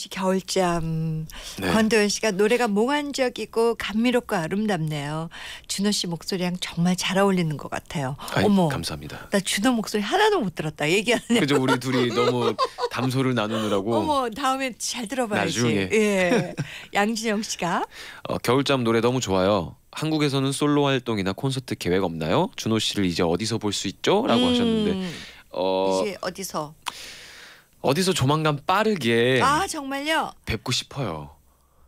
씨 겨울잠. 네. 권도현 씨가 노래가 몽환적이고 감미롭고 아름답네요. 준호 씨 목소리랑 정말 잘 어울리는 것 같아요. 아이, 어머, 감사합니다. 나 준호 목소리 하나도 못 들었다. 얘기하네. 그죠 우리 둘이 너무 담소를 나누느라고 어머, 다음에 잘 들어봐야지. 나중에. 예. 양진영 씨가 어, 겨울잠 노래 너무 좋아요. 한국에서는 솔로 활동이나 콘서트 계획 없나요? 준호 씨를 이제 어디서 볼 수 있죠? 라고 음, 하셨는데 어, 이제 어디서? 어디서 조만간 빠르게 아 정말요? 뵙고 싶어요.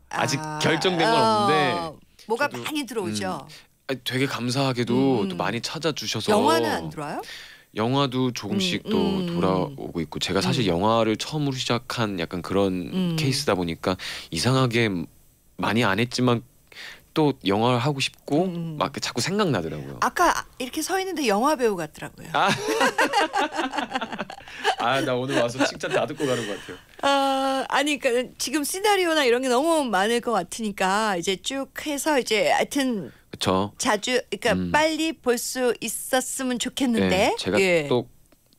아직 아, 결정된 건 없는데 뭐가 저도, 많이 들어오죠. 아니, 되게 감사하게도 음. 또 많이 찾아주셔서 영화는 안 들어와요? 영화도 조금씩 음, 또 음. 돌아오고 있고 제가 사실 음. 영화를 처음으로 시작한 약간 그런 음. 케이스다 보니까 이상하게 많이 안 했지만 또 영화를 하고 싶고 음. 막 자꾸 생각나더라고요. 아까 이렇게 서 있는데 영화 배우 같더라고요. 아, 나 오늘 와서 칭찬 다 듣고 가는 것 같아요. 아, 아니 그러니까 지금 시나리오나 이런 게 너무 많을 것 같으니까 이제 쭉 해서 이제 하여튼 그렇죠. 자주 그러니까 음. 빨리 볼 수 있었으면 좋겠는데 네, 제가 예. 또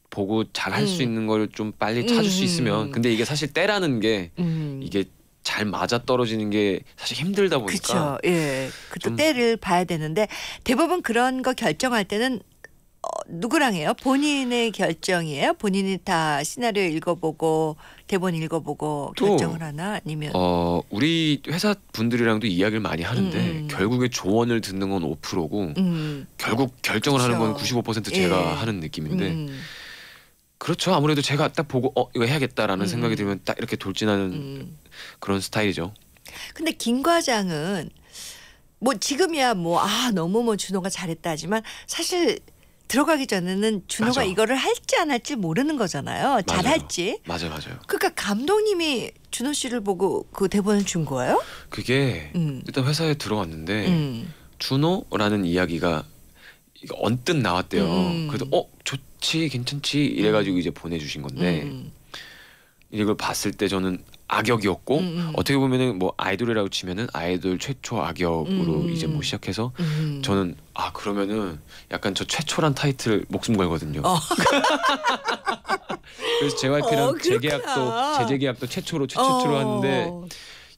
보고 잘 할수 음. 있는 걸 좀 빨리 찾을 수 음. 있으면 근데 이게 사실 때라는 게 음. 이게 잘 맞아 떨어지는 게 사실 힘들다 보니까 그렇죠. 예. 그또 좀- 때를 봐야 되는데 대부분 그런 거 결정할 때는 어, 누구랑 해요? 본인의 결정이에요? 본인이 다 시나리오 읽어보고 대본 읽어보고 또, 결정을 하나 아니면 어 우리 회사 분들이랑도 이야기를 많이 하는데 음. 결국에 조언을 듣는 건 5%고 음, 결국 결정을 하는 건 그렇죠. 95% 제가 예. 하는 느낌인데 음, 그렇죠 아무래도 제가 딱 보고 어 이거 해야겠다라는 음. 생각이 들면 딱 이렇게 돌진하는 음. 그런 스타일이죠. 근데 김 과장은 뭐 지금이야 뭐 아 너무 뭐 준호가 잘했다 하지만 사실 들어가기 전에는 준호가 맞아. 이거를 할지 안 할지 모르는 거잖아요. 잘할지. 맞아요, 맞아요. 그러니까 감독님이 준호 씨를 보고 그 대본을 준 거예요? 그게 음. 일단 회사에 들어왔는데 음. 준호라는 이야기가 언뜻 나왔대요. 음. 그래서 어 좋지 괜찮지 이래가지고 이제 보내주신 건데 음. 이걸 봤을 때 저는 악역이었고 음, 음. 어떻게 보면은 뭐 아이돌이라고 치면은 아이돌 최초 악역으로 음. 이제 뭐 시작해서 음. 저는 아 그러면은 약간 저 최초란 타이틀 목숨 걸거든요. 어. 그래서 JYP랑 어, 재계약도. 재재계약도 최초로 최초로 어. 하는데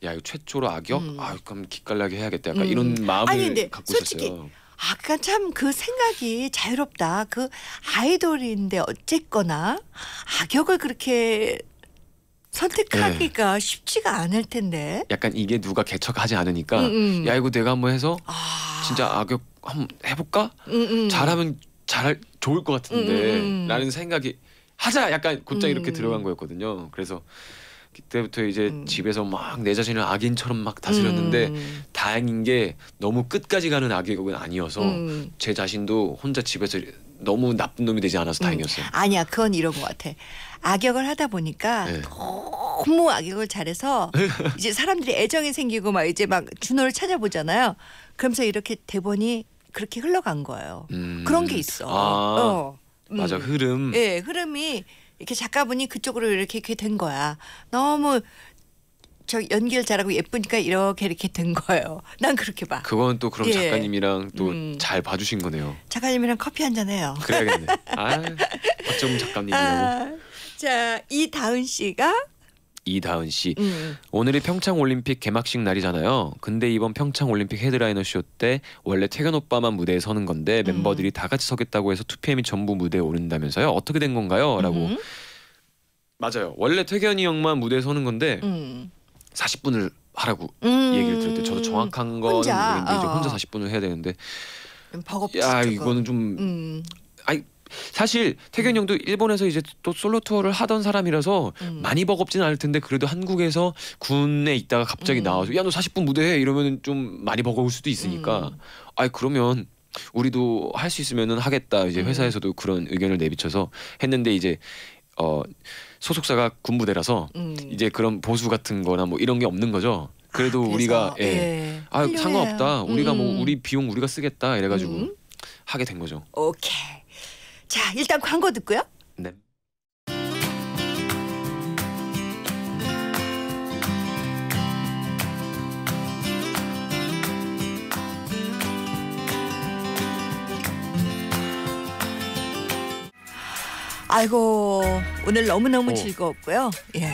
야 이거 최초로 악역 음. 아 그럼 기깔나게 해야겠다 약간 음. 이런 마음을 아니, 근데 갖고 솔직히 있었어요. 아까 참 그 생각이 자유롭다. 그 아이돌인데 어쨌거나 악역을 그렇게 선택하기가 쉽지가 않을 텐데. 약간 이게 누가 개척하지 않으니까 음, 음. 야 이거 내가 한번 해서 아. 진짜 악역 한번 해볼까? 음, 음. 잘하면 잘 좋을 것 같은데 음, 음, 음. 라는 생각이 하자 약간 곧장 이렇게 음. 들어간 거였거든요. 그래서 그때부터 이제 음. 집에서 막 내 자신을 악인처럼 막 다스렸는데 음. 다행인 게 너무 끝까지 가는 악역은 아니어서 음. 제 자신도 혼자 집에서 너무 나쁜 놈이 되지 않아서 다행이었어요. 아니야, 그건 이런 것 같아. 악역을 하다 보니까 네. 너무 악역을 잘해서 이제 사람들이 애정이 생기고 막 이제 막 준호를 찾아보잖아요. 그러면서 이렇게 대본이 그렇게 흘러간 거예요. 음. 그런 게 있어. 아, 어. 음. 맞아 흐름. 예, 흐름이 이렇게 작가분이 그쪽으로 이렇게 이렇게 된 거야. 너무 저 연기를 잘하고 예쁘니까 이렇게 이렇게 된 거예요. 난 그렇게 봐. 그건 또 그럼 예. 작가님이랑 또 음. 잘 봐주신 거네요. 작가님이랑 커피 한 잔 해요. 그래야겠네. 아 어쩜 작가님이라고. 아, 자, 이다은 씨가 이다은 씨. 음, 오늘이 평창 올림픽 개막식 날이잖아요. 근데 이번 평창 올림픽 헤드라이너 쇼 때 원래 태견 오빠만 무대에 서는 건데 음. 멤버들이 다 같이 서겠다고 해서 2PM이 전부 무대에 오른다면서요. 어떻게 된 건가요?라고. 음, 맞아요. 원래 태견이 형만 무대에 서는 건데 음. 40분을 하라고 음. 얘기를 들었대. 저도 정확한 거는 혼자, 모르겠는데 이제 어. 혼자 40분을 해야 되는데 버겁지. 야. 이거는 좀 음, 사실 태견 형도 일본에서 이제 또 솔로 투어를 하던 사람이라서 음. 많이 버겁지는 않을 텐데 그래도 한국에서 군에 있다가 갑자기 음. 나와서 야 너 40분 무대해 이러면 좀 많이 버거울 수도 있으니까 음. 아이 그러면 우리도 할 수 있으면은 하겠다 이제 음. 회사에서도 그런 의견을 내비쳐서 했는데 이제 어 소속사가 군부대라서 음. 이제 그런 보수 같은 거나 뭐 이런 게 없는 거죠. 그래도 아, 우리가 예. 예. 아. 상관없다. 우리가 뭐 음. 우리 비용 우리가 쓰겠다 이래 가지고 음. 하게 된 거죠. 오케이. 자, 일단 광고 듣고요. 네. 아이고 오늘 너무 너무 어. 즐거웠고요. 예,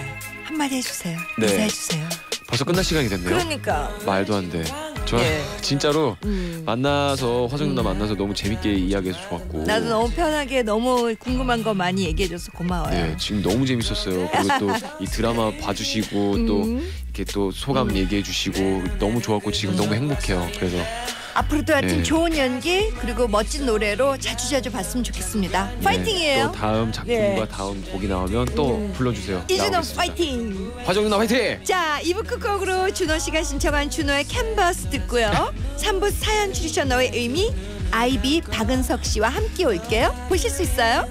한마디 해주세요. 네. 인사해 주세요. 벌써 끝날 시간이 됐네요. 그러니까. 말도 안 돼. 저 예. 진짜로 음. 만나서 화정 누나 음. 만나서 너무 재밌게 이야기해서 좋았고. 나도 너무 편하게 너무 궁금한 거 많이 얘기해줘서 고마워요. 네 지금 너무 재밌었어요. 그리고 또 이 드라마 봐주시고 또 음. 이렇게 또 소감 얘기해주시고 너무 좋았고 지금 너무 행복해요. 그래서 앞으로도 하여튼 네. 좋은 연기 그리고 멋진 노래로 자주 자주 봤으면 좋겠습니다. 네, 파이팅이에요. 또 다음 작품과 예. 다음 곡이 나오면 또 음. 불러주세요. 이준호 나오겠습니다. 파이팅. 화정 누나 화이팅! 자, 2부 끝곡으로 준호 씨가 신청한 준호의 캔버스 듣고요. 3부 사연 출신 너의 의미 아이비 박은석 씨와 함께 올게요. 보실 수 있어요?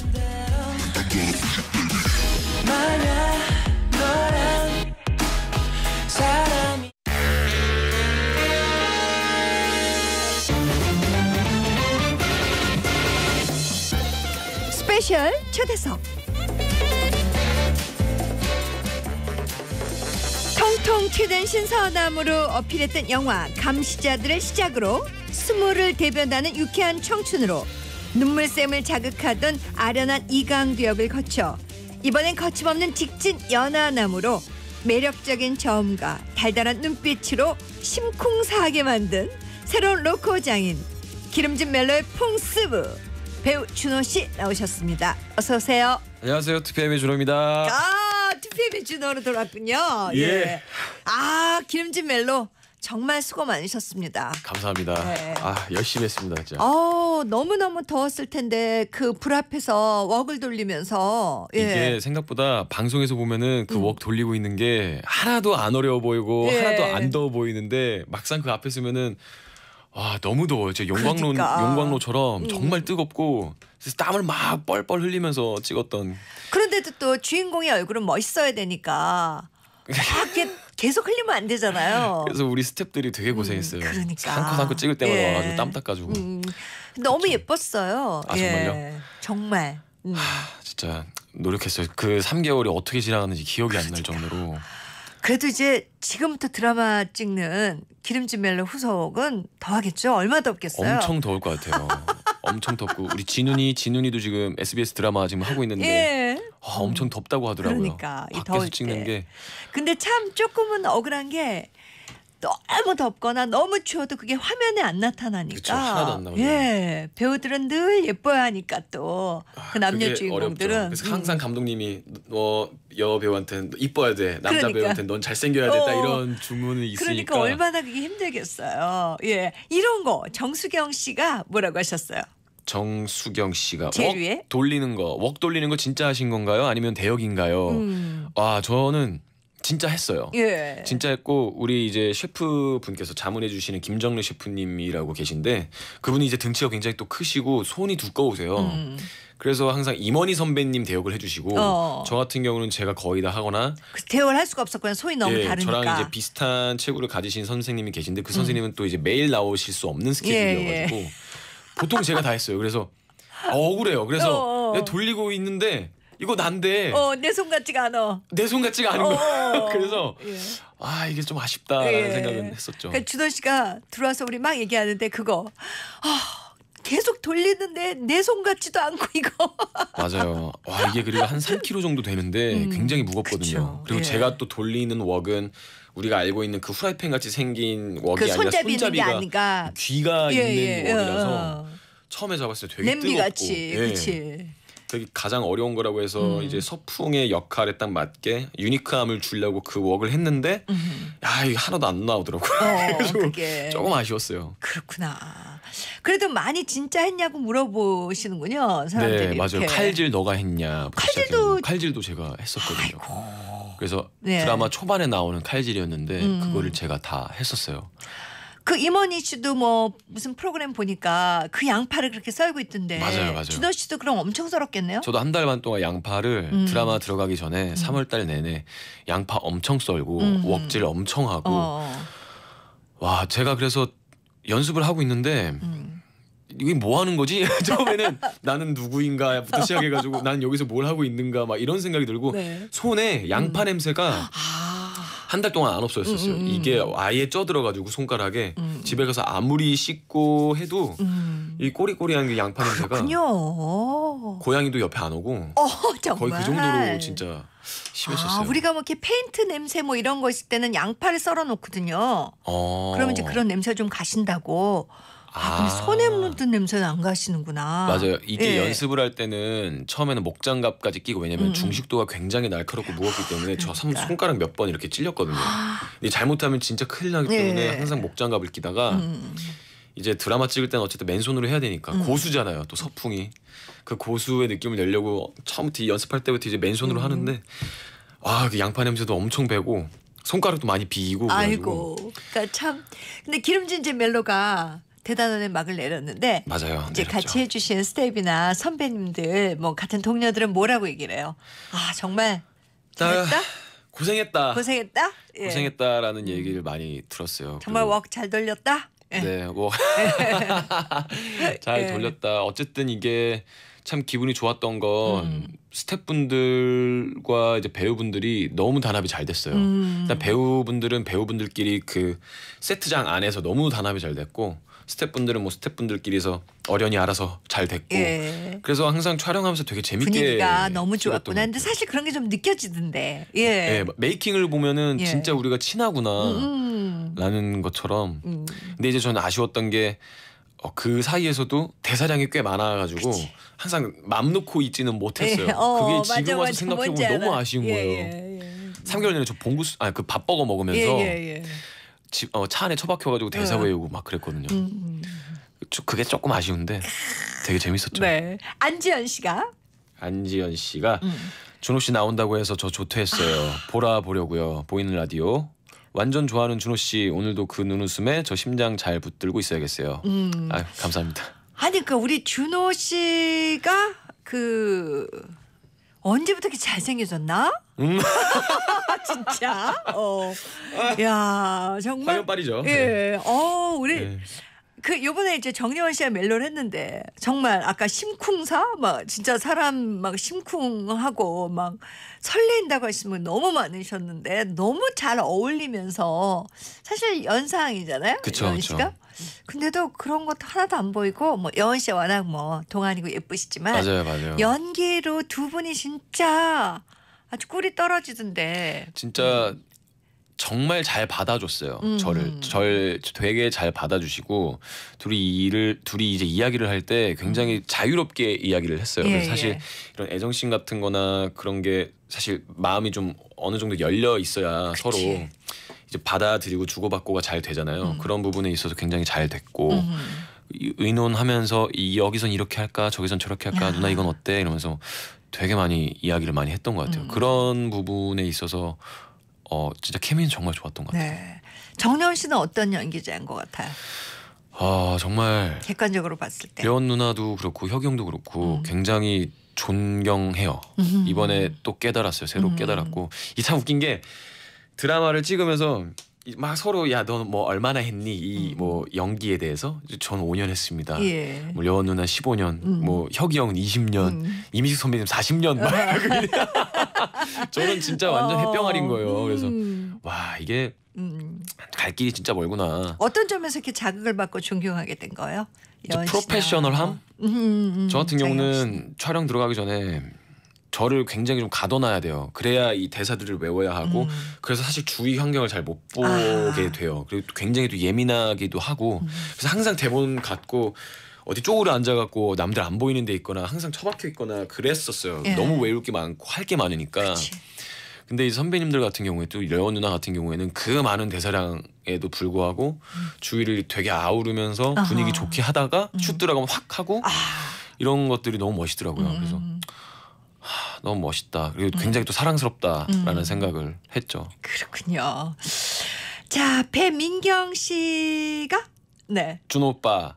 스페셜 초대석. 통통 튀는 신선함으로 어필했던 영화 감시자들을 시작으로 스물을 대변하는 유쾌한 청춘으로 눈물샘을 자극하던 아련한 이강두 역을 거쳐 이번엔 거침없는 직진 연하남으로 매력적인 저음과 달달한 눈빛으로 심쿵사하게 만든 새로운 로코 장인 기름진 멜로의 풍스브 배우 준호 씨 나오셨습니다. 어서 오세요. 안녕하세요. 투피엠의 준호입니다. 아, 투피엠의 준호로 돌아왔군요. 예. 아, 기름진 멜로 정말 수고 많으셨습니다. 감사합니다. 네. 아 열심히 했습니다 진짜. 어, 너무 너무 더웠을 텐데 그 불 앞에서 웍을 돌리면서 예. 이게 생각보다 방송에서 보면은 그 음. 웍 돌리고 있는 게 하나도 안 어려워 보이고 예. 하나도 안 더워 보이는데 막상 그 앞에 서면은 와 너무 더워요. 제 용광로 그러니까. 용광로처럼 음. 정말 뜨겁고 그래서 땀을 막 뻘뻘 흘리면서 찍었던 그런데도 또 주인공의 얼굴은 멋있어야 되니까 막 이렇게 계속 흘리면 안 되잖아요. 그래서 우리 스탭들이 되게 고생했어요. 음, 그러니까. 상코 상코 찍을 때마다 예. 와가지고 땀 닦아주고 음, 너무 예뻤어요. 아, 정말요? 예, 정말. 음. 진짜 노력했어요. 그 3개월이 어떻게 지나갔는지 기억이 안날 정도로 그래도 이제 지금부터 드라마 찍는 기름진 멜로 후속은 더 하겠죠? 얼마 더 없겠어요? 엄청 더울 것 같아요. 엄청 덥고 우리 진훈이 진훈이도 지금 SBS 드라마 지금 하고 있는데 예. 아, 엄청 덥다고 하더라고요. 그러니까 이 밖에서 찍는 때. 게 근데 참 조금은 억울한 게 너무 덥거나 너무 추워도 그게 화면에 안 나타나니까. 그쵸, 하나도 안 나오죠. 예, 배우들은 늘 예뻐하니까 또 그 남녀 그게 주인공들은. 그래서 항상 음. 감독님이 너여 배우한테는 이뻐야 돼 남자 그러니까. 배우한테는 넌 잘생겨야 된다 어. 이런 주문이 있으니까 그러니까 얼마나 그게 힘들겠어요. 예, 이런 거 정수경 씨가 뭐라고 하셨어요? 정수경 씨가 웍? 돌리는 거 웍 돌리는 거 진짜 하신 건가요? 아니면 대역인가요? 음, 아 저는 진짜 했어요. 예, 진짜 했고 우리 이제 셰프 분께서 자문해 주시는 김정래 셰프님이라고 계신데 그분이 이제 등치가 굉장히 또 크시고 손이 두꺼우세요. 음, 그래서 항상 임원희 선배님 대역을 해주시고 어. 저 같은 경우는 제가 거의 다 하거나 그 대화를 할 수가 없었고요. 소위 너무 예, 다르니까. 음. 저랑 이제 비슷한 체구를 가지신 선생님이 계신데 그 선생님은 또 이제 매일 나오실 수 없는 스케줄이어가지고 예, 보통 제가 다 했어요. 그래서 아, 억울해요. 그래서 어, 어. 돌리고 있는데 이거 난데 어, 내 손 같지가 않아. 내 손 같지가 않은 어. 거예요. 그래서 예. 아 이게 좀 아쉽다라는 예. 생각은 했었죠. 그러니까 준호 씨가 들어와서 우리 막 얘기하는데 그거 아, 계속 돌리는데 내 손 같지도 않고 이거. 맞아요. 와 이게 그리고 한 3kg 정도 되는데 음, 굉장히 무겁거든요. 그쵸. 그리고 예. 제가 또 돌리는 웍은 우리가 알고 있는 그 후라이팬 같이 생긴 웍이 그 아니라 손잡이 있는 게 손잡이가 아니까. 귀가 있는 웍이라서 어. 처음에 잡았을 때 되게 냄비 뜨겁고 같이. 예. 그렇지. 되게 가장 어려운 거라고 해서 음. 이제 서풍의 역할에 딱 맞게 유니크함을 주려고 그 웍을 했는데 음. 야 이게 하나도 안 나오더라고요. 어, 조금 아쉬웠어요. 그렇구나. 그래도 많이 진짜 했냐고 물어보시는군요. 사람들이. 네 맞아요. 이렇게. 칼질 너가 했냐? 칼질도- 칼질도 제가 했었거든요. 그래서 네. 드라마 초반에 나오는 칼질이었는데 음. 그거를 제가 다 했었어요. 그 임원희 씨도 뭐 무슨 프로그램 보니까 그 양파를 그렇게 썰고 있던데. 맞아요, 맞아요. 준호 씨도 그럼 엄청 썰었겠네요. 저도 한 달 반 동안 양파를 음. 드라마 들어가기 전에 3월 달 내내 양파 엄청 썰고 음. 웍질 엄청 하고 어. 와 제가 그래서 연습을 하고 있는데 음. 이게 뭐 하는 거지? 처음에는 나는 누구인가부터 시작해가지고 난 여기서 뭘 하고 있는가 막 이런 생각이 들고 네. 손에 양파 냄새가 아. 한 달 동안 안 없어졌어요. 음, 음, 음. 이게 아예 쪄들어가지고 손가락에 음. 집에 가서 아무리 씻고 해도 음. 이 꼬리꼬리한 게 양파 냄새가. 고양이도 옆에 안 오고 어, 정말. 거의 그 정도로 진짜 심했었어요. 아, 우리가 뭐 이렇게 페인트 냄새 뭐 이런 거 있을 때는 양파를 썰어 놓거든요. 어. 그러면 이제 그런 냄새 좀 가신다고. 아, 근데 아. 손에 묻은 냄새는 안 가시는구나. 맞아요. 이게 예. 연습을 할 때는 처음에는 목장갑까지 끼고 왜냐면 음, 음. 중식도가 굉장히 날카롭고 무겁기 때문에 저 손- 그러니까. 손가락 몇 번 이렇게 찔렸거든요. 아, 근데 잘못하면 진짜 큰일 나기 때문에 예. 항상 목장갑을 끼다가 음. 이제 드라마 찍을 때는 어쨌든 맨손으로 해야 되니까 음. 고수잖아요. 또 서풍이 그 고수의 느낌을 내려고 처음부터 연습할 때부터 이제 맨손으로 음. 하는데 와그 양파 냄새도 엄청 배고 손가락도 많이 비이고 그래가지고 아이고. 그러니까 참 근데 기름진 제 멜로가 대단원의 막을 내렸는데 맞아요. 이제 내렸죠. 같이 해주신 스텝이나 선배님들 뭐 같은 동료들은 뭐라고 얘기를 해요? 아 정말 잘했다, 고생했다. 고생했다, 예. 고생했다라는 얘기를 많이 들었어요. 정말 웍 잘 돌렸다. 예. 네, 뭐 잘 예. 돌렸다. 어쨌든 이게 참 기분이 좋았던 건 음. 스태프분들과 이제 배우분들이 너무 단합이 잘 됐어요. 음. 일단 배우분들은 배우분들끼리 그 세트장 안에서 너무 단합이 잘 됐고 스태프분들은 뭐 스태프분들끼리서 어련히 알아서 잘 됐고 예. 그래서 항상 촬영하면서 되게 재밌게 분위기가 너무 좋았구나. 것 근데. 사실 그런 게 좀 느껴지던데. 예. 예, 메이킹을 보면은 예. 진짜 우리가 친하구나 음. 라는 것처럼 음. 근데 이제 저는 아쉬웠던 게 어, 그 사이에서도 대사량이 꽤 많아가지고 그치. 항상 맘 놓고 있지는 못했어요. 예. 어, 그게 맞아, 지금 와서. 생각해보면 너무. 아쉬운 예, 거예요. 예, 예. 3개월 전에 저 봉구 아그 밥버거 먹으면서. 집, 어, 차 안에 처박혀가지고 대사 어. 외우고 막 그랬거든요. 음. 저- 그게 조금 아쉬운데 되게 재밌었죠. 네. 안지연 씨가 안지연 씨가 음. 준호 씨 나온다고 해서 저 조퇴했어요. 보라 보려고요. 보이는 라디오. 완전 좋아하는 준호 씨 오늘도 그 눈웃음에 저 심장 잘 붙들고 있어야겠어요. 음. 아 감사합니다. 아니 그 우리 준호 씨가 그 언제부터 이렇게 잘생겨졌나? 음. 진짜. 어. 야 정말. 화면빨이죠. 네. 예. 어 우리 네. 그 요번에 이제 정려원 씨가 멜로를 했는데 정말 아까 심쿵사 막 진짜 사람 막 심쿵하고 막 설레인다고 하시는 분 너무 많으셨는데 너무 잘 어울리면서 사실 연상이잖아요. 그쵸, 여원. 씨가. 근데도 그런 것도 하나도 안 보이고 뭐 여원 씨가 워낙 뭐 동안이고 예쁘시지만 맞아요, 맞아요. 연기로 두 분이 진짜 아주 꿀이 떨어지던데. 진짜 정말 잘 받아줬어요. 음. 저를 절 되게 잘 받아주시고 둘이 일을 둘이 이제 이야기를 할 때 굉장히 자유롭게 이야기를 했어요. 예, 그래서 사실 예. 이런 애정씬 같은거나 그런 게 사실 마음이 좀 어느 정도 열려 있어야 그치. 서로 이제 받아들이고 주고받고가 잘 되잖아요. 그런 부분에 있어서 굉장히 잘 됐고 음. 이- 의논하면서 이 여기선 이렇게 할까 저기선 저렇게 할까 야. 누나 이건 어때 이러면서 되게 많이 이야기를 많이 했던 것 같아요. 음. 그런 부분에 있어서 어 진짜 케미는 정말 좋았던 것 같아요. 네. 정려원 씨는 어떤 연기자인 것 같아요? 아 정말 객관적으로 봤을 때. 려원 누나도 그렇고 혁이 형도 그렇고 음. 굉장히 존경해요. 음. 이번에 또 깨달았어요. 새로 음. 깨달았고 이 참 웃긴 게 드라마를 찍으면서 이- 막 서로 야 너 뭐 얼마나 했니 이 음. 뭐 연기에 대해서 저는 5년 했습니다. 예. 뭐 려원 누나 15년, 음. 뭐 혁이 형은 20년, 음. 이미식 선배님 40년 막 그냥 저는 진짜 완전 어. 햇병아린 거예요. 그래서 음. 와 이게 음. 갈 길이 진짜 멀구나. 어떤 점에서 이렇게 자극을 받고 존경하게 된 거예요? 저 여원. 프로페셔널함? 음, 음, 음. 저 같은. 경우는 촬영 들어가기 전에 저를 굉장히 좀 가둬놔야 돼요. 그래야 이 대사들을 외워야 하고 음. 그래서 사실 주위 환경을 잘 못 보게 아. 돼요. 그리고 또 굉장히 또 예민하기도 하고 음. 그래서 항상 대본 갖고 어디 쪽으로 앉아갖고 남들 안 보이는 데 있거나 항상 처박혀 있거나 그랬었어요. 예. 너무 외울 게 많고 할 게 많으니까. 그치. 근데 이 선배님들 같은 경우에 또 레원 누나 같은 경우에는 그 많은 대사량에도 불구하고 주위를 되게 아우르면서 음. 아하. 분위기 좋게 하다가 음. 슛 들어가면 확 하고 아. 이런 것들이 너무 멋있더라고요. 그래서 음. 하, 너무 멋있다. 그리고 굉장히 또 사랑스럽다라는 음. 생각을 했죠. 그렇군요. 자, 배민경 씨가 네. 준 오빠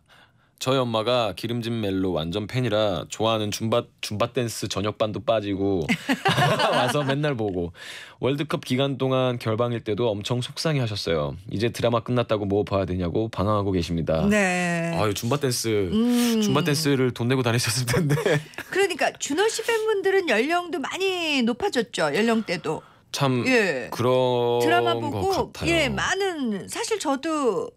저희 엄마가 기름진 멜로 완전 팬이라 좋아하는 줌바 줌바 댄스 저녁 반도 빠지고 와서 맨날 보고 월드컵 기간 동안 결방일 때도 엄청 속상해하셨어요. 이제 드라마 끝났다고 뭐 봐야 되냐고 방황하고 계십니다. 네. 아유 줌바 댄스 음. 줌바 댄스를 돈 내고 다니셨을 텐데 그러니까 준호 씨 팬분들은 연령도 많이 높아졌죠. 연령대도. 참 예. 그런 드라마 것 보고. 예, 많은 사실 저도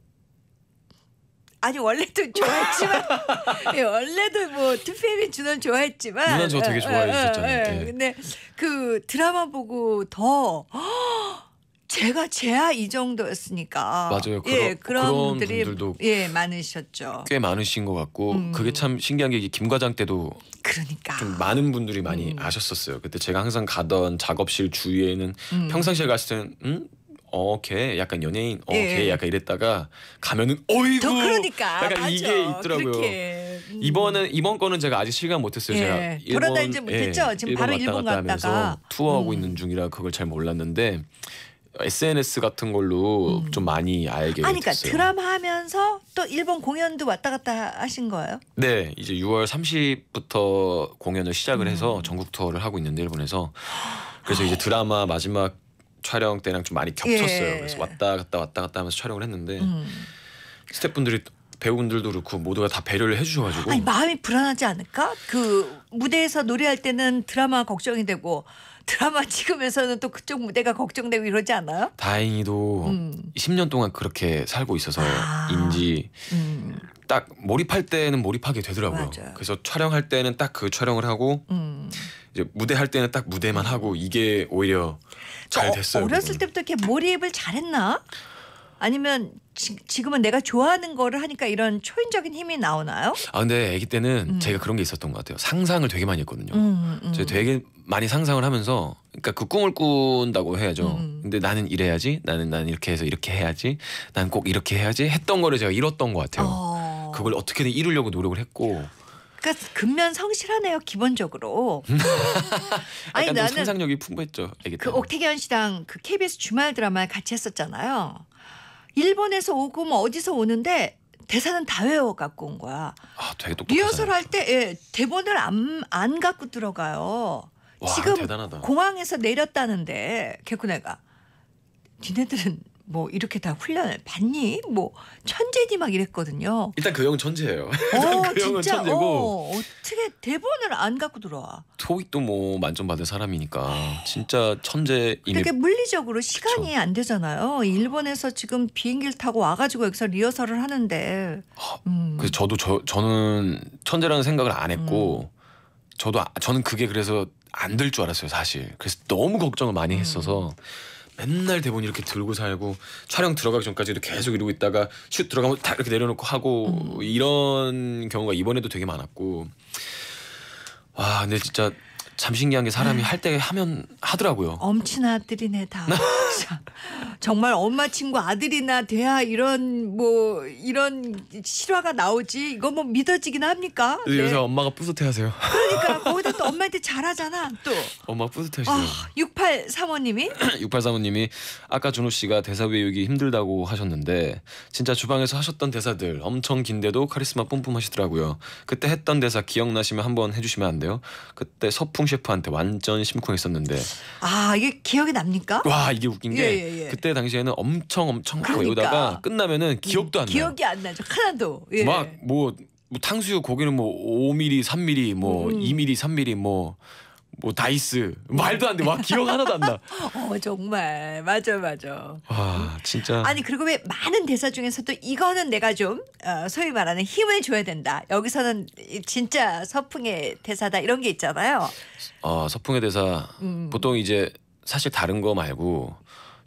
아니 원래도 좋아했지만 예, 원래도 뭐 투피엠이 준호는 좋아했지만 누나는 저 되게 예, 좋아해 예, 주셨잖아요. 예. 예. 근데 그 드라마 보고 더 제가 제아 이 정도였으니까 맞아요. 예, 그런- 그런 그런 분들이 분들도 예 많으셨죠. 꽤 많으신 것 같고 음. 그게 참 신기한 게 김 과장 때도 그러니까 좀 많은 분들이 많이 음. 아셨었어요. 그때 제가 항상 가던 작업실 주위에는 음. 평상시에 갔을 때는 음? 어, 걔 약간 연예인, 어, 예. 걔 약간 이랬다가 가면은 어이구. 더 그러니까 약간 맞아. 이게 있더라고요. 그렇게. 음. 이번은 이번 거는 제가 아직 실감 못했어요. 예. 제가 돌아다니지 못했죠? 지금 바로 일본 갔다가. 하면서 투어하고 음. 있는 중이라 그걸 잘 몰랐는데 SNS 같은 걸로 음. 좀 많이 알게 아니 그러니까 됐어요. 드라마 하면서 또 일본 공연도 왔다 갔다 하신 거예요? 네, 이제 6월 30부터 공연을 시작을 음. 해서 전국 투어를 하고 있는데 일본에서 그래서 이제 드라마 마지막 촬영 때랑 좀 많이 겹쳤어요. 예. 그래서 왔다 갔다 왔다 갔다 하면서 촬영을 했는데 음. 스태프분들이 배우분들도 그렇고 모두가 다 배려를 해주셔가지고 아니 마음이 불안하지 않을까? 그 무대에서 노래할 때는 드라마 걱정이 되고 드라마 찍으면서는 또 그쪽 무대가 걱정되고 이러지 않아요? 다행히도 음. 10년 동안 그렇게 살고 있어서 아. 인지 음. 딱 몰입할 때는 몰입하게 되더라고요. 맞아요. 그래서 촬영할 때는 딱 그 촬영을 하고 음. 이제 무대 할 때는 딱 무대만 하고 이게 오히려 잘 어, 됐어요. 어렸을. 때부터 이렇게 몰입을 잘했나? 아니면 지, 지금은 내가 좋아하는 거를 하니까 이런 초인적인 힘이 나오나요? 아 근데 아기 때는 음. 제가 그런 게 있었던 것 같아요. 상상을 되게 많이 했거든요. 음, 음. 제가 되게 많이 상상을 하면서 그러니까 그 꿈을 꾼다고 해야죠. 음. 근데 나는 이래야지. 나는 나는 이렇게 해서 이렇게 해야지. 난 꼭 이렇게 해야지. 했던 거를 제가 이뤘던 것 같아요. 어. 그걸 어떻게든 이루려고 노력을 했고 그러니까 근면 성실하네요 기본적으로. 아니 나는 상상력이 풍부했죠. 그 옥태견 씨랑 그 KBS 주말 드라마 같이 했었잖아요. 일본에서 오고 뭐 어디서 오는데 대사는 다 외워 갖고 온 거야. 아, 되게 똑똑하다. 리허설 할 때 예, 대본을 안, 안 갖고 들어가요. 와, 지금 대단하다. 공항에서 내렸다는데 개쿠네가 니네들은 뭐 이렇게 다 훈련을 받니? 뭐 천재니 막 이랬거든요. 일단 그 형은 천재예요. 어 그 형은 진짜 천재고 어, 어떻게 대본을 안 갖고 들어와? 토익도 뭐 만점 받은 사람이니까 진짜 천재 이미 그게 물리적으로 시간이 안 되잖아요. 일본에서 지금 비행기를 타고 와가지고 여기서 리허설을 하는데. 음. 그래서 저도 저 저는 천재라는 생각을 안 했고 음. 저도 아- 저는 그게 그래서 안 될 줄 알았어요 사실 그래서 너무 걱정을 많이 음. 했어서 맨날 대본 이렇게 들고 살고 촬영 들어가기 전까지도 계속 이러고 있다가 슛 들어가면 다 이렇게 내려놓고 하고 이런 경우가 이번에도 되게 많았고. 와 근데 진짜 참 신기한 게 사람이 할 때 하면 하더라고요. 엄친 아들이네 다. 자, 정말 엄마 친구 아들이나 돼야 이런 뭐 이런 실화가 나오지. 이거 뭐 믿어지긴 합니까? 네. 요새 엄마가 뿌듯해하세요. 그러니까 거기다 또 엄마한테 잘하잖아 또. 엄마 뿌듯해하시더라고요. 아, 6835님이 6835님이 아까 준호 씨가 대사 외우기 힘들다고 하셨는데 진짜 주방에서 하셨던 대사들 엄청 긴데도 카리스마 뿜뿜하시더라고요. 그때 했던 대사 기억나시면 한번 해주시면 안 돼요? 그때 서풍 셰프한테 완전 심쿵했었는데 아 이게 기억이 납니까? 와 이게 웃긴 게 예, 예, 예. 그때 당시에는 엄청 엄청 그러니까. 외우다가 끝나면은 기억도 안 나요. 기억이 안 나죠 하나도. 예. 막뭐 뭐 탕수육 고기는 뭐 5mm, 3mm, 뭐 음. 2mm, 3mm 뭐. 뭐 다이스 말도 안 돼. 와 기억 하나도 안 나. 어 정말 맞아 맞아. 와 진짜. 아니 그리고 왜 많은 대사 중에서도 이거는 내가 좀 어, 소위 말하는 힘을 줘야 된다. 여기서는 이 진짜 서풍의 대사다 이런 게 있잖아요. 어, 서풍의 대사 음. 보통 이제 사실 다른 거 말고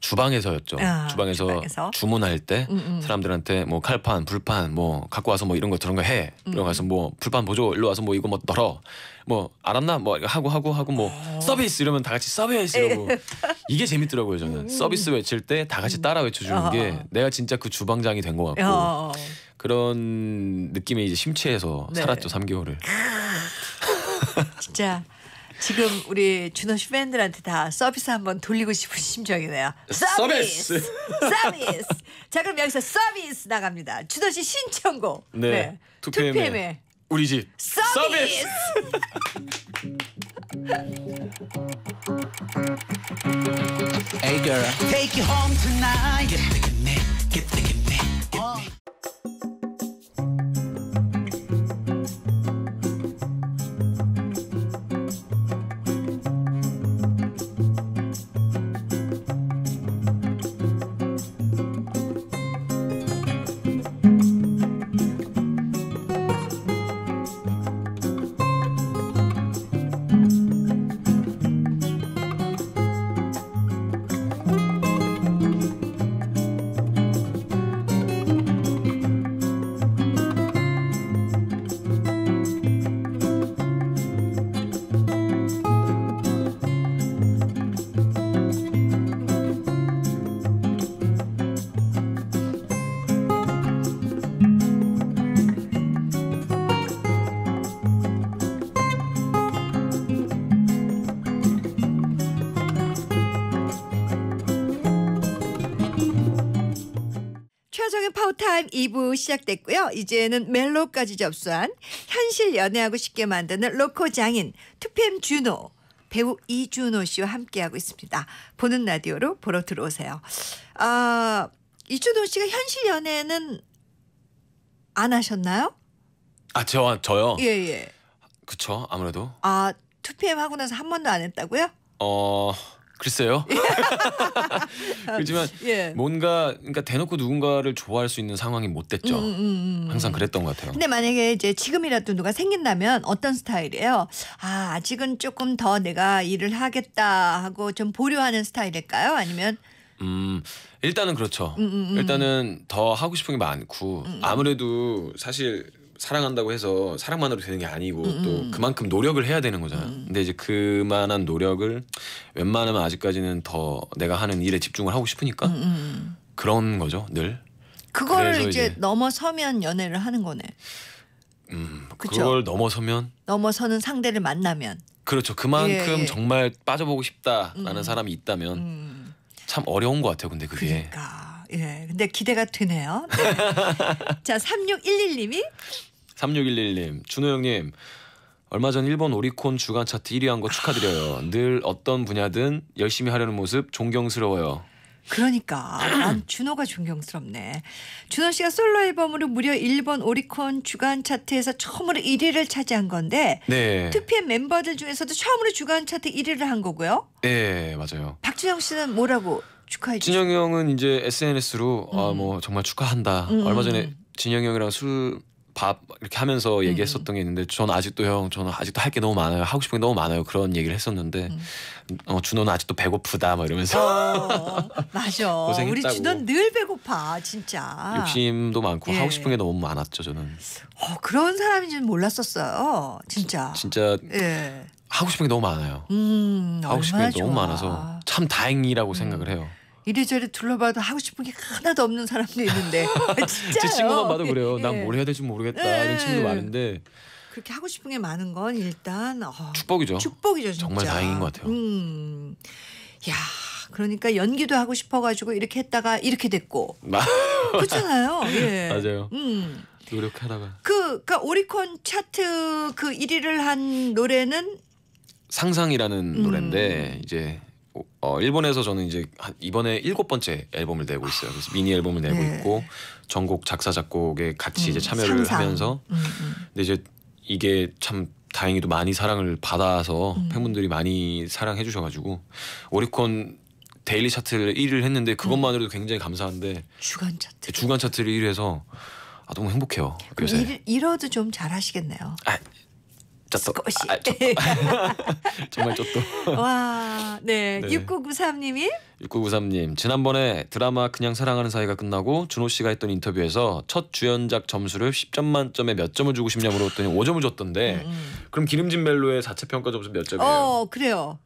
주방에서였죠. 아, 주방에서, 주방에서. 주문할 때 음, 음. 사람들한테 뭐 칼판, 불판 뭐 갖고 와서 뭐 이런 거 저런 거 해. 음. 거 가서 뭐 불판 보조 일로 와서 뭐 이거 뭐 널어. 뭐 알았나? 뭐 하고 하고 하고 뭐 어. 서비스 이러면 다 같이 서비스 이러고 이게 재밌더라고요 저는. 서비스 외칠 때 다 같이 따라 외쳐주는 음. 어. 게 내가 진짜 그 주방장이 된 것 같고 어. 그런 느낌에 이제 심취해서 네. 살았죠 3개월을. 진짜 지금 우리 준호 씨 팬들한테 다 서비스 한번 돌리고 싶은 심정이네요. 서비스! 서비스. 자 그럼 여기서 서비스 나갑니다. 준호 씨 신청곡. 네. 2PM 의 2PM의 우리 집 서비스. Hey girl, take you home tonight. 2부 시작됐고요. 이제는 멜로까지 접수한 현실 연애하고 싶게 만드는 로코 장인 2PM 준호 배우 이준호 씨와 함께하고 있습니다. 보는 라디오로 보러 들어오세요. 아 이준호 씨가 현실 연애는 안 하셨나요? 아 저 저요. 예 예. 그쵸 아무래도 아 2PM 하고 나서 한 번도 안 했다고요? 어 글쎄요. 그렇지만 예. 뭔가 그러니까 대놓고 누군가를 좋아할 수 있는 상황이 못 됐죠. 음, 음, 음. 항상 그랬던 것 같아요. 근데 만약에 이제 지금이라도 누가 생긴다면 어떤 스타일이에요? 아, 아직은 조금 더 내가 일을 하겠다 하고 좀 보류하는 스타일일까요? 아니면 음 일단은 그렇죠. 음, 음, 음. 일단은 더 하고 싶은 게 많고 아무래도 사실 사랑한다고 해서 사랑만으로 되는 게 아니고 음, 또 그만큼 노력을 해야 되는 거잖아 요. 근데 이제 그만한 노력을 웬만하면 아직까지는 더 내가 하는 일에 집중을 하고 싶으니까 음, 그런 거죠 늘. 그거를 그래서 이제, 이제- 넘어서면 연애를 하는 거네. 음, 그쵸. 그걸 넘어서면 넘어서는 상대를 만나면. 그렇죠. 그만큼 예, 예. 정말 빠져보고 싶다라는 사람이 있다면 음, 참 어려운 것 같아요. 근데 그게 그러니까. 예. 근데 기대가 되네요. 네. 자, 3611님이 3611님 준호 형님 얼마 전 일본 오리콘 주간 차트 1위 한 거 축하드려요. 늘 어떤 분야든 열심히 하려는 모습 존경스러워요. 그러니까 난 준호가 존경스럽네. 준호 씨가 솔로 앨범으로 무려 일본 오리콘 주간 차트에서 처음으로 1위를 차지한 건데 네, 2PM 멤버들 중에서도 처음으로 주간 차트 1위를 한 거고요. 네 맞아요. 박준영 씨는 뭐라고 축하해 주죠? 진영이 형은 이제 SNS로 아뭐 정말 축하한다. 음. 얼마 전에 진영이 형이랑 술 밥 이렇게 하면서 얘기했었던 게 있는데 저는 아직도 형 저는 아직도 할 게 너무 많아요 하고 싶은 게 너무 많아요 그런 얘기를 했었는데 어 준호는 아직도 배고프다 막 이러면서 어, 맞아. 고생했다고. 우리 준호는 늘 배고파 진짜. 욕심도 많고 예. 하고 싶은 게 너무 많았죠 저는 어, 그런 사람인지는 몰랐었어요. 진짜. 진짜 예. 하고 싶은 게 너무 많아요 음, 하고 싶은 게 너무 좋아. 음. 많아서 참 다행이라고 생각을 해요 이래저래 둘러봐도 하고 싶은 게 하나도 없는 사람도 있는데 진짜요. 제 친구만 봐도 그래요 난 예. 뭘 해야 될지 모르겠다 예. 이런 친구도 많은데 그렇게 하고 싶은 게 많은 건 일단 어, 축복이죠 축복이죠, 진짜. 정말 다행인 것 같아요. 음, 야, 그러니까 연기도 하고 싶어가지고 이렇게 했다가 이렇게 됐고 마- 그렇잖아요. 예. 맞아요. 음, 노력하다가 그, 그러니까 오리콘 차트 그 1위를 한 노래는 상상이라는 음. 노래인데 이제 어, 일본에서 저는 이제 한- 이번에 일곱 번째 앨범을 내고 있어요. 그래서 미니 앨범을 내고 네. 있고 전곡 작사 작곡에 같이 이제 음, 참여를 상상. 하면서 음, 음. 근데 이제 이게 참 다행히도 많이 사랑을 받아서 음. 팬분들이 많이 사랑해 주셔가지고 오리콘 daily 차트를 1위를 했는데 그것만으로도 굉장히 감사한데 주간 차트. 주간 차트를 1위해서 아, 너무 행복해요 요새. 일, 일어도 좀 잘하시겠네요. 아, 스쿼시. 아. 정말 ちょっと. 와, 네. 네. 6993님이 6993님 지난번에 드라마 그냥 사랑하는 사이가 끝나고 준호 씨가 했던 인터뷰에서 첫 주연작 점수를 10점 만점에 몇 점을 주고 싶냐 물어봤더니 5점을 줬던데 그럼 기름진 멜로의 자체 평가 점수 몇 점이에요? 어, 그래요.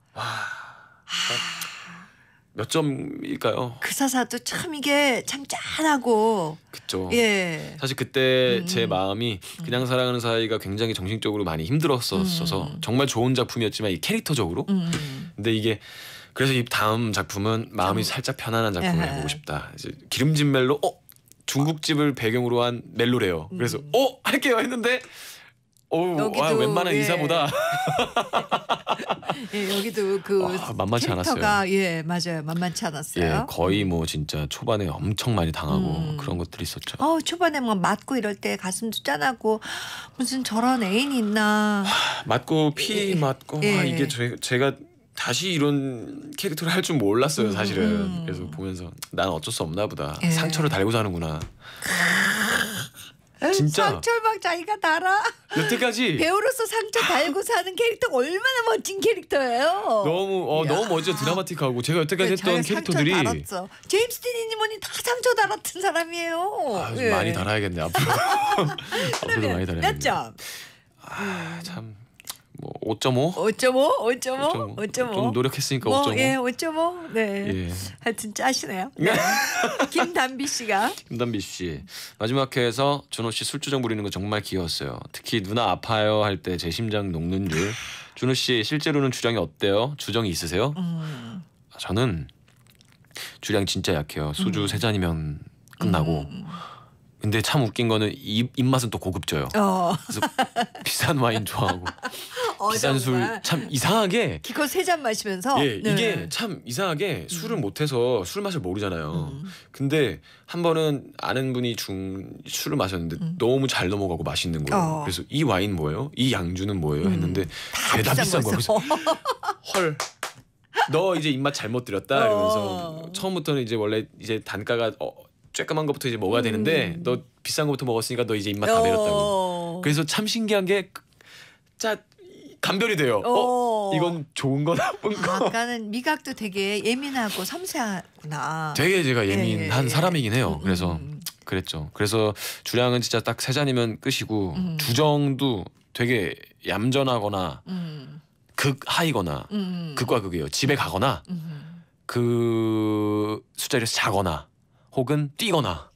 몇 점일까요? 그 사사도 참 이게 참 짠하고 그쵸. 예. 사실 그때 음, 제 음. 마음이 그냥 사랑하는 사이가 굉장히 정신적으로 많이 힘들었었어서 음. 정말 좋은 작품이었지만 이 캐릭터적으로 음. 근데 이게 그래서 이 다음 작품은 마음이 살짝 편안한 작품을. 해보고 싶다. 이제 기름진 멜로, 어 중국집을 배경으로 한 멜로래요. 그래서 어 할게요 했는데, 어 여기도, 와, 웬만한 예. 인사보다 예, 여기도 그 와, 만만치 캐릭터가 예, 맞아요. 만만치 않았어요. 예 거의 뭐 진짜 초반에 엄청 많이 당하고 음. 그런 것들이 있었죠. 어, 초반에 뭐 맞고 이럴 때 가슴도 짠하고 무슨 저런 애인이 있나. 맞고 피 맞고 예. 아, 이게 제, 제가 다시 이런 캐릭터를 할 줄 몰랐어요 사실은. 음. 그래서 보면서 난 어쩔 수 없나 보다. 예. 상처를 달고 사는구나. 진짜 상처 막 자기가 달아. 여태까지 배우로서 상처 달고 사는 캐릭터가 얼마나 멋진 캐릭터예요. 너무 어 야. 너무 멋져 드라마틱하고 제가 여태까지 했던 자기가 캐릭터들이 달았어. 제임스 디니니 뭐니 다 상처 달았던 사람이에요. 아, 좀 예. 많이 달아야겠네 앞으로 앞으로도 많이 달아야겠네 몇 점? 아 참 뭐 5.5 5.5? 5.5? 5.5? 좀 노력했으니까 뭐, 5.5 예, 5.5. 네. 예. 하여튼 짜시네요. 네. 김담비 씨가 김단비 씨 마지막 회에서 준호 씨 술주정 부리는 거 정말 귀여웠어요. 특히 누나 아파요 할 때 제 심장 녹는 줄. 준호 씨 실제로는 주량이 어때요? 주정이 있으세요? 음. 저는 주량 진짜 약해요. 소주 음. 세 잔이면 끝나고. 근데 참 웃긴 거는 입, 입맛은 또 고급져요. 어. 그래서 비싼 와인 좋아하고 어, 비싼 정말. 술참 이상하게 기껏 세 잔 마시면서 예 네. 이게 참 이상하게 술을 못해서 술 맛을 모르잖아요. 음. 근데 한 번은 아는 분이 중 술을 마셨는데 너무 잘 넘어가고 맛있는 거예요. 음. 어. 그래서 이 와인 뭐예요? 이 양주는 뭐예요? 했는데 다 죄다 비싼 거예요. 거였어. 그래서 헐. 너 이제 입맛 잘못 들였다 이러면서 어. 처음부터는 이제 원래 이제 단가가 어, 쬐끄만 것부터 이제 먹어야 되는데 너 비싼 거부터 먹었으니까 너 이제 입맛 다 내렸다고. 음. 어. 그래서 참 신기한 게 짜 감별이 돼요. 어, 어. 이건 좋은 거 나쁜 거. 아까는 미각도 되게 예민하고 섬세하구나. 되게 제가 예민한 예, 예. 사람이긴 해요. 음, 그래서 음, 음. 그랬죠. 그래서 주량은 진짜 딱 세 잔이면 끝이고 음. 주정도 되게 얌전하거나 음. 극 하이거나 음. 극과 극이에요. 집에 가거나 음. 그 술자리에서 자거나 혹은 뛰거나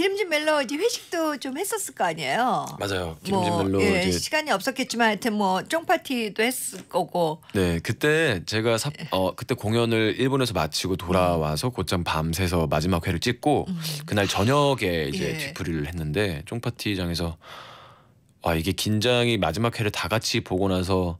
기름진 멜로 이제 회식도 좀 했었을 거 아니에요. 맞아요. 기름진 뭐, 멜로 예, 시간이 없었겠지만 하여튼 뭐 쫑파티도 했을 거고. 네 그때 제가 사, 예. 어 그때 공연을 일본에서 마치고 돌아와서 곧장 밤새서 마지막 회를 찍고 음. 그날 저녁에 이제 예. 뒤풀이를 했는데 쫑파티장에서 아 이게 긴장이 마지막 회를 다 같이 보고 나서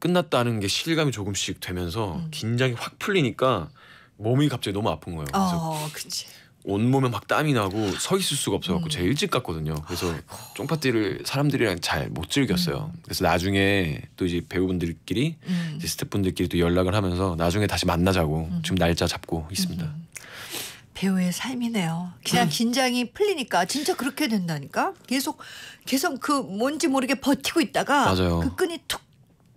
끝났다는 게 실감이 조금씩 되면서 음. 긴장이 확 풀리니까 몸이 갑자기 너무 아픈 거예요. 그래서 어, 그치. 온몸에 막 땀이 나고 서 있을 수가 없어갖고 음. 제가 일찍 갔거든요. 그래서 쫑파티를 사람들이랑 잘 못 즐겼어요. 그래서 나중에 또 이제 배우분들끼리 음. 이제 스태프분들끼리 또 연락을 하면서 나중에 다시 만나자고 음. 지금 날짜 잡고 있습니다. 배우의 삶이네요. 그냥 긴장이 풀리니까 진짜 그렇게 된다니까. 계속 계속 그 뭔지 모르게 버티고 있다가 맞아요. 그 끈이 툭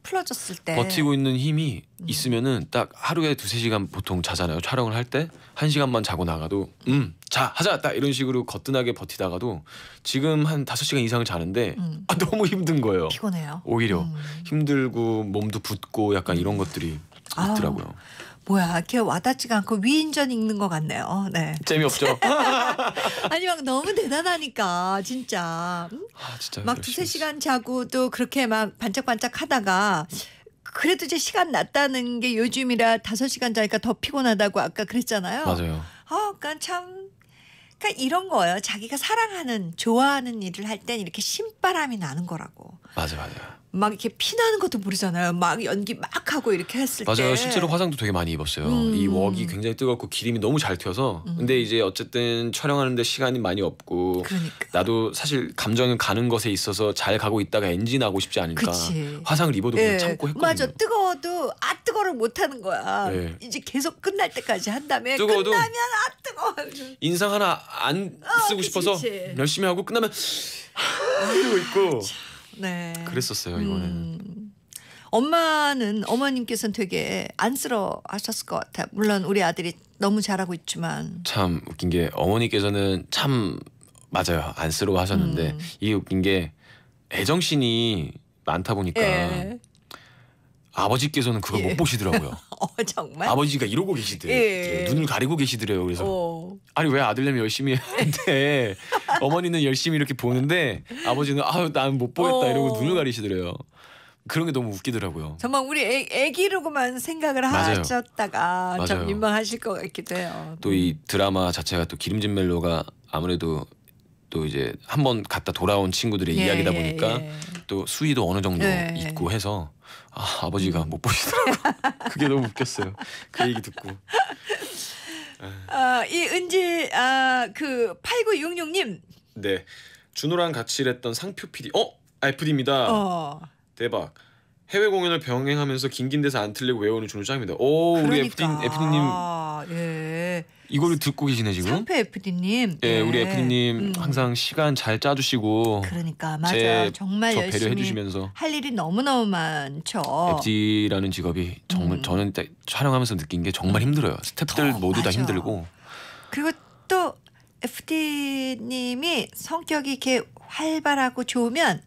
풀어졌을 때 버티고 있는 힘이 음. 있으면은 딱 하루에 두세 시간 보통 자잖아요. 촬영을 할 때 한 시간만 자고 나가도 음, 자, 하자. 딱 이런 식으로 거뜬하게 버티다가도 지금 한 다섯 시간 이상을 자는데 음. 아, 너무 힘든 거예요. 피곤해요. 오히려 음. 힘들고 몸도 붓고 약간 이런 것들이 아우. 있더라고요. 뭐야, 이렇게 와닿지가 않고 위인전 읽는 것 같네요. 네. 재미없죠? 아니 막 너무 대단하니까 진짜 음? 아, 진짜 막 두세. 시간 자고도 그렇게 막 반짝반짝 하다가 그래도 이제 시간 났다는 게 요즘이라 다섯 시간 자니까 더 피곤하다고 아까 그랬잖아요. 맞아요. 아, 그러니까 참, 그러니까 이런 거예요. 자기가 사랑하는, 좋아하는 일을 할 땐 이렇게 신바람이 나는 거라고. 맞아 맞아. 막 이렇게 피나는 것도 모르잖아요. 막 연기 막 하고 이렇게 했을 때. 맞아요. 실제로 화상도 되게 많이 입었어요. 음. 이 웍이 굉장히 뜨겁고 기름이 너무 잘 튀어서. 근데 이제 어쨌든 촬영하는데 시간이 많이 없고. 그러니까. 나도 사실 감정을 가는 것에 있어서 잘 가고 있다가 엔진 하고 싶지 않으니까 그치. 화상을 입어도 그냥 참고 했거든요. 맞아. 뜨거워도 아 뜨거를 못 하는 거야. 네. 이제 계속 끝날 때까지 한 다음에 뜨거워도 끝나면 아 뜨거워. 인상 하나 안 어, 쓰고 그치, 싶어서 그치. 열심히 하고 끝나면 이러고 있고 네. 그랬었어요 이거는. 음. 엄마는 어머님께서는 되게 안쓰러워하셨을 것 같아요. 물론 우리 아들이 너무 잘하고 있지만. 참 웃긴 게 어머니께서는 참 맞아요 안쓰러워 하셨는데 음. 이게 웃긴 게 애정신이 많다 보니까 예. 아버지께서는 그걸 예. 못 보시더라고요. 어 정말. 아버지가 이러고 계시더래요. 예. 눈을 가리고 계시더래요. 그래서 어. 아니 왜 아들내미 열심히 하는데 어머니는 열심히 이렇게 보는데 아버지는 아유 난 못 보겠다 어. 이러고 눈을 가리시더래요. 그런 게 너무 웃기더라고요. 정말 우리 애, 애기로만 생각을 맞아요. 하셨다가 좀 맞아요. 민망하실 것 같기도 해요. 또 이 드라마 자체가 또 기름진 멜로가 아무래도 또 이제 한번 갔다 돌아온 친구들의 예, 이야기다 예, 보니까 예. 또 수위도 어느 정도 예. 있고 해서 아, 아버지가 못 보시더라고. 그게 너무 웃겼어요. 그 얘기 듣고. 아, 이 은지 아그 8966님. 네. 준호랑 같이 일했던 상표 PD. 어? FD입니다. 어. 대박. 해외 공연을 병행하면서 긴긴 데서 안 틀리고 외우는 준호 짱입니다. 오, 우리 그러니까. FD님 예. 이거를 듣고 계시네 지금. 상표 FD님. 예, 우리 FD님 음. 항상 시간 잘 짜주시고 그러니까 맞아. 제- 정말 저 열심히 배려해주시면서 할 일이 너무 너무 많죠. FD라는 직업이 정말 음. 저는 딱 촬영하면서 느낀 게 정말 힘들어요. 스태프들 더, 모두 다 맞아. 힘들고 그리고 또 FD님이 성격이 이렇게 활발하고 좋으면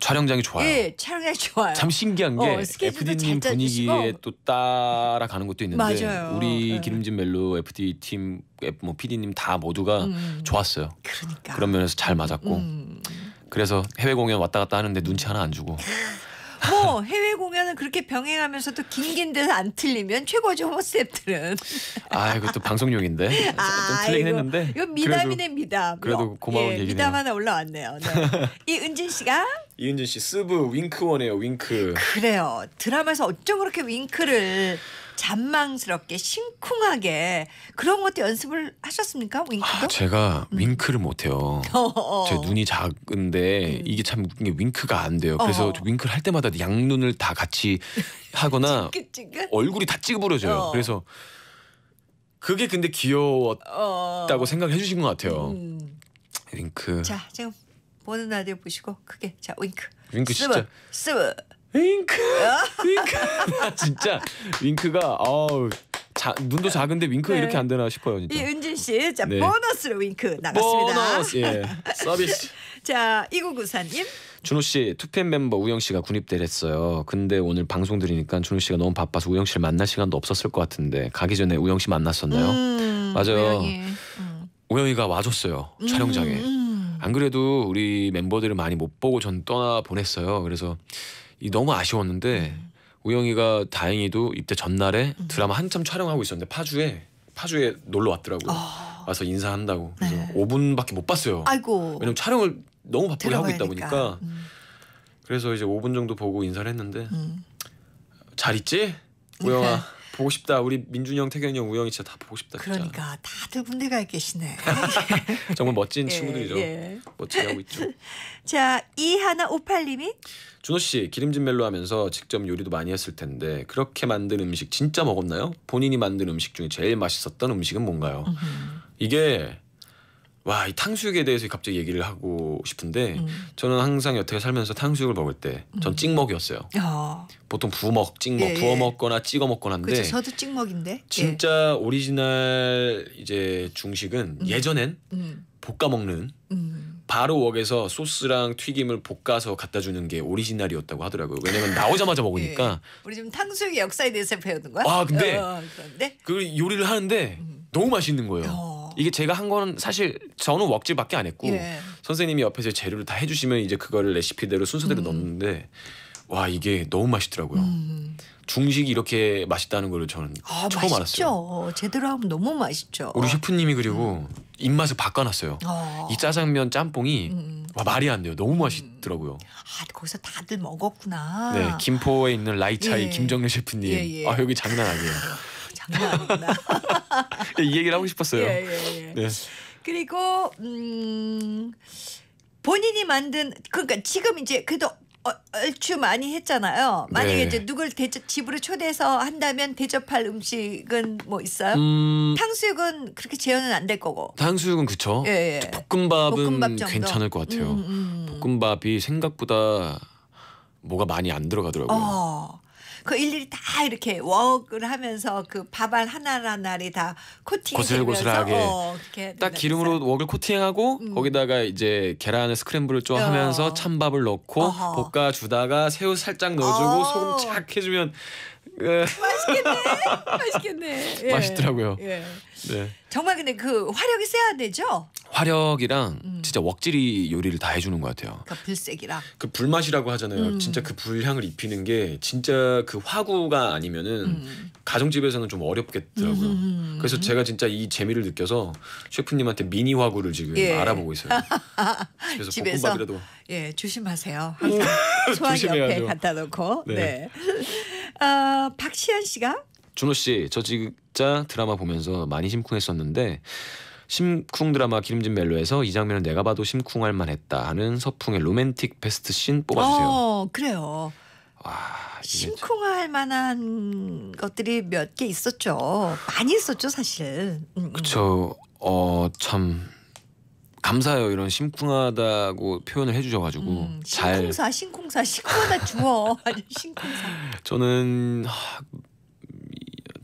촬영장이 좋아요. 예 촬영이 좋아요. 참 신기한 게 어, 스케줄도 FD님 잘 분위기에 짜주시고. 또 따라가는 것도 있는데 맞아요. 우리 네. 기름진 멜로 FD 팀, 뭐 PD님 다 모두가 음. 좋았어요. 그러니까. 그런 면에서 잘 맞았고 음. 그래서 해외 공연 왔다 갔다 하는데 눈치 하나 안 주고 뭐 해외 공연을 그렇게 병행하면서도 긴긴 데서 안 틀리면 최고죠 뭐 스태프들은. 아 이것도 방송용인데 좀 틀리긴 이거- 했는데 이거 그래도 미담이네 미담. 그래도 고마운 예, 얘기네요. 미담 하나 올라왔네요. 네. 이 은진 씨가 이은진 씨 스브 윙크원이에요 윙크 그래요. 드라마에서 어쩜 그렇게 윙크를 잔망스럽게 심쿵하게 그런 것도 연습을 하셨습니까? 윙크도? 아, 제가 윙크를 못해요. 어, 어. 제 눈이 작은데 음. 이게 참 웃긴 게 윙크가 안 돼요. 그래서 윙크를 할 때마다 양눈을 다 같이 하거나 찌긋찌긋. 얼굴이 다 찌그러져요. 어. 그래서 그게 근데 귀여웠다고 어. 생각을 해주신 것 같아요. 음. 윙크. 자 지금 보는 라디오 보시고 크게 자 윙크. 윙크 스브, 진짜. 스브. 윙크. 윙크. 나 진짜 윙크가 어우 자, 눈도 작은데 윙크가 네. 이렇게 안 되나 싶어요 진짜. 이은진 씨, 자 네. 보너스로 윙크 나갔습니다. 보너스 예 서비스. 자 이구구사님. 준호 씨 투펜 멤버 우영 씨가 군입대를 했어요. 근데 오늘 방송 들으니까 준호 씨가 너무 바빠서 우영 씨를 만날 시간도 없었을 것 같은데 가기 전에 우영 씨 만났었나요? 음, 맞아요. 우영이. 음. 우영이가 와줬어요 촬영장에. 음, 안 그래도 우리 멤버들을 많이 못 보고 전 떠나 보냈어요. 그래서 이 너무 아쉬웠는데 음. 우영이가 다행히도 입대 전날에 드라마 한참 촬영하고 있었는데 파주에 파주에 놀러 왔더라고요. 아, 와서 인사한다고. 그래서 네. 5분밖에 못 봤어요. 아이고. 왜냐면 촬영을 너무 바쁘게 하고 있다 보니까. 음, 그래서 이제 5분 정도 보고 인사를 했는데 음. 잘 있지? 우영아 보고 싶다. 우리 민준이 형, 태경이 형, 우영이 진짜 다 보고 싶다. 진짜. 그러니까 다들 군대 가 계시네. 정말 멋진 예, 친구들이죠. 예. 멋지게 하고 있죠. 자 이하나 오팔님이 준호 씨 기름진 멜로 하면서 직접 요리도 많이 했을 텐데 그렇게 만든 음식 진짜 먹었나요? 본인이 만든 음식 중에 제일 맛있었던 음식은 뭔가요? 음. 이게 와 이 탕수육에 대해서 갑자기 얘기를 하고 싶은데 음. 저는 항상 여태 살면서 탕수육을 먹을 때 전 찍먹이었어요. 어, 보통 부먹, 찍먹, 예, 부어 예. 먹거나 찍어 먹거나인데 그렇죠. 저도 찍먹인데. 예. 진짜 오리지널 이제 중식은 예전엔 음, 볶아 먹는 음. 바로 wok에서 소스랑 튀김을 볶아서 갖다 주는 게 오리지널이었다고 하더라고요. 왜냐면 나오자마자 먹으니까 우리 지금 탕수육의 역사에 대해서 배우는 거야? 아, 근데 어, 그 요리를 하는데 너무 맛있는 거예요. 어. 이게 제가 한 거는 사실 저는 웍질밖에 안 했고 예. 선생님이 옆에서 재료를 다 해주시면 이제 그거를 레시피대로 순서대로 넣는데 와 이게 너무 맛있더라고요. 음. 중식이 이렇게 맛있다는 걸 저는 아, 처음 알았어요. 맛있죠. 제대로 하면 너무 맛있죠. 우리 셰프님이 그리고 입맛을 바꿔놨어요. 어. 이 짜장면 짬뽕이 음. 와 말이 안 돼요. 너무 맛있더라고요. 아, 거기서 다들 먹었구나. 네, 김포에 있는 라이차이 예. 김정래 셰프님. 예, 예. 아 여기 장난 아니에요. 장난 아니구나. 이 얘기를 하고 싶었어요. 예, 예, 예. 네. 그리고 음, 본인이 만든 그러니까 지금 이제 그래도 어, 얼추 많이 했잖아요. 만약에 네. 이제 누굴 대접 집으로 초대해서 한다면 대접할 음식은 뭐 있어요? 음, 탕수육은 그렇게 재현은 안 될 거고. 탕수육은 그쵸. 예, 예. 볶음밥은 볶음밥? 괜찮을 것 같아요. 음, 음. 볶음밥이 생각보다 뭐가 많이 안 들어가더라고요. 어. 그 일일이 다 이렇게 웍을 하면서 그 밥알 하나하나를 다 코팅이 고슬고슬하게. 어, 딱 기름으로. 웍을 코팅하고 음. 거기다가 이제 계란을 스크램블을 좀 어. 하면서 찬밥을 넣고 어허. 볶아 주다가 새우 살짝 넣어주고 어. 소금 착 해주면 에, 맛있겠네. 맛있겠네. 예. 맛있더라고요. 예. 네. 정말 근데 그 화력이 세야 되죠. 화력이랑 음. 진짜 웍질이 요리를 다 해주는 것 같아요. 그 불색이라. 그 불맛이라고 하잖아요. 음. 진짜 그 불향을 입히는 게 진짜 그 화구가 아니면은 음. 가정집에서는 좀 어렵겠더라고요. 음. 그래서 제가 진짜 이 재미를 느껴서 셰프님한테 미니 화구를 지금 예. 알아보고 있어요. 그래서 집에서? 볶음밥이라도 예, 조심하세요. 항상 소화기 조심해야죠. 옆에 갖다 놓고. 네. 네. 어, 박시현 씨가 준호 씨, 저 진짜 드라마 보면서 많이 심쿵했었는데 심쿵 드라마 기름진 멜로에서 이 장면은 내가 봐도 심쿵할 만했다 하는 서풍의 로맨틱 베스트 씬 뽑아주세요. 어, 그래요. 와, 심쿵할 만한 것들이 몇 개 있었죠. 많이 있었죠, 사실. 음, 음. 그쵸. 어, 참 감사해요. 이런 심쿵하다고 표현을 해주셔가지고 음, 잘. 신콩사, 신콩사, 신콩하다 주워. 아주 신콩사. 저는 하,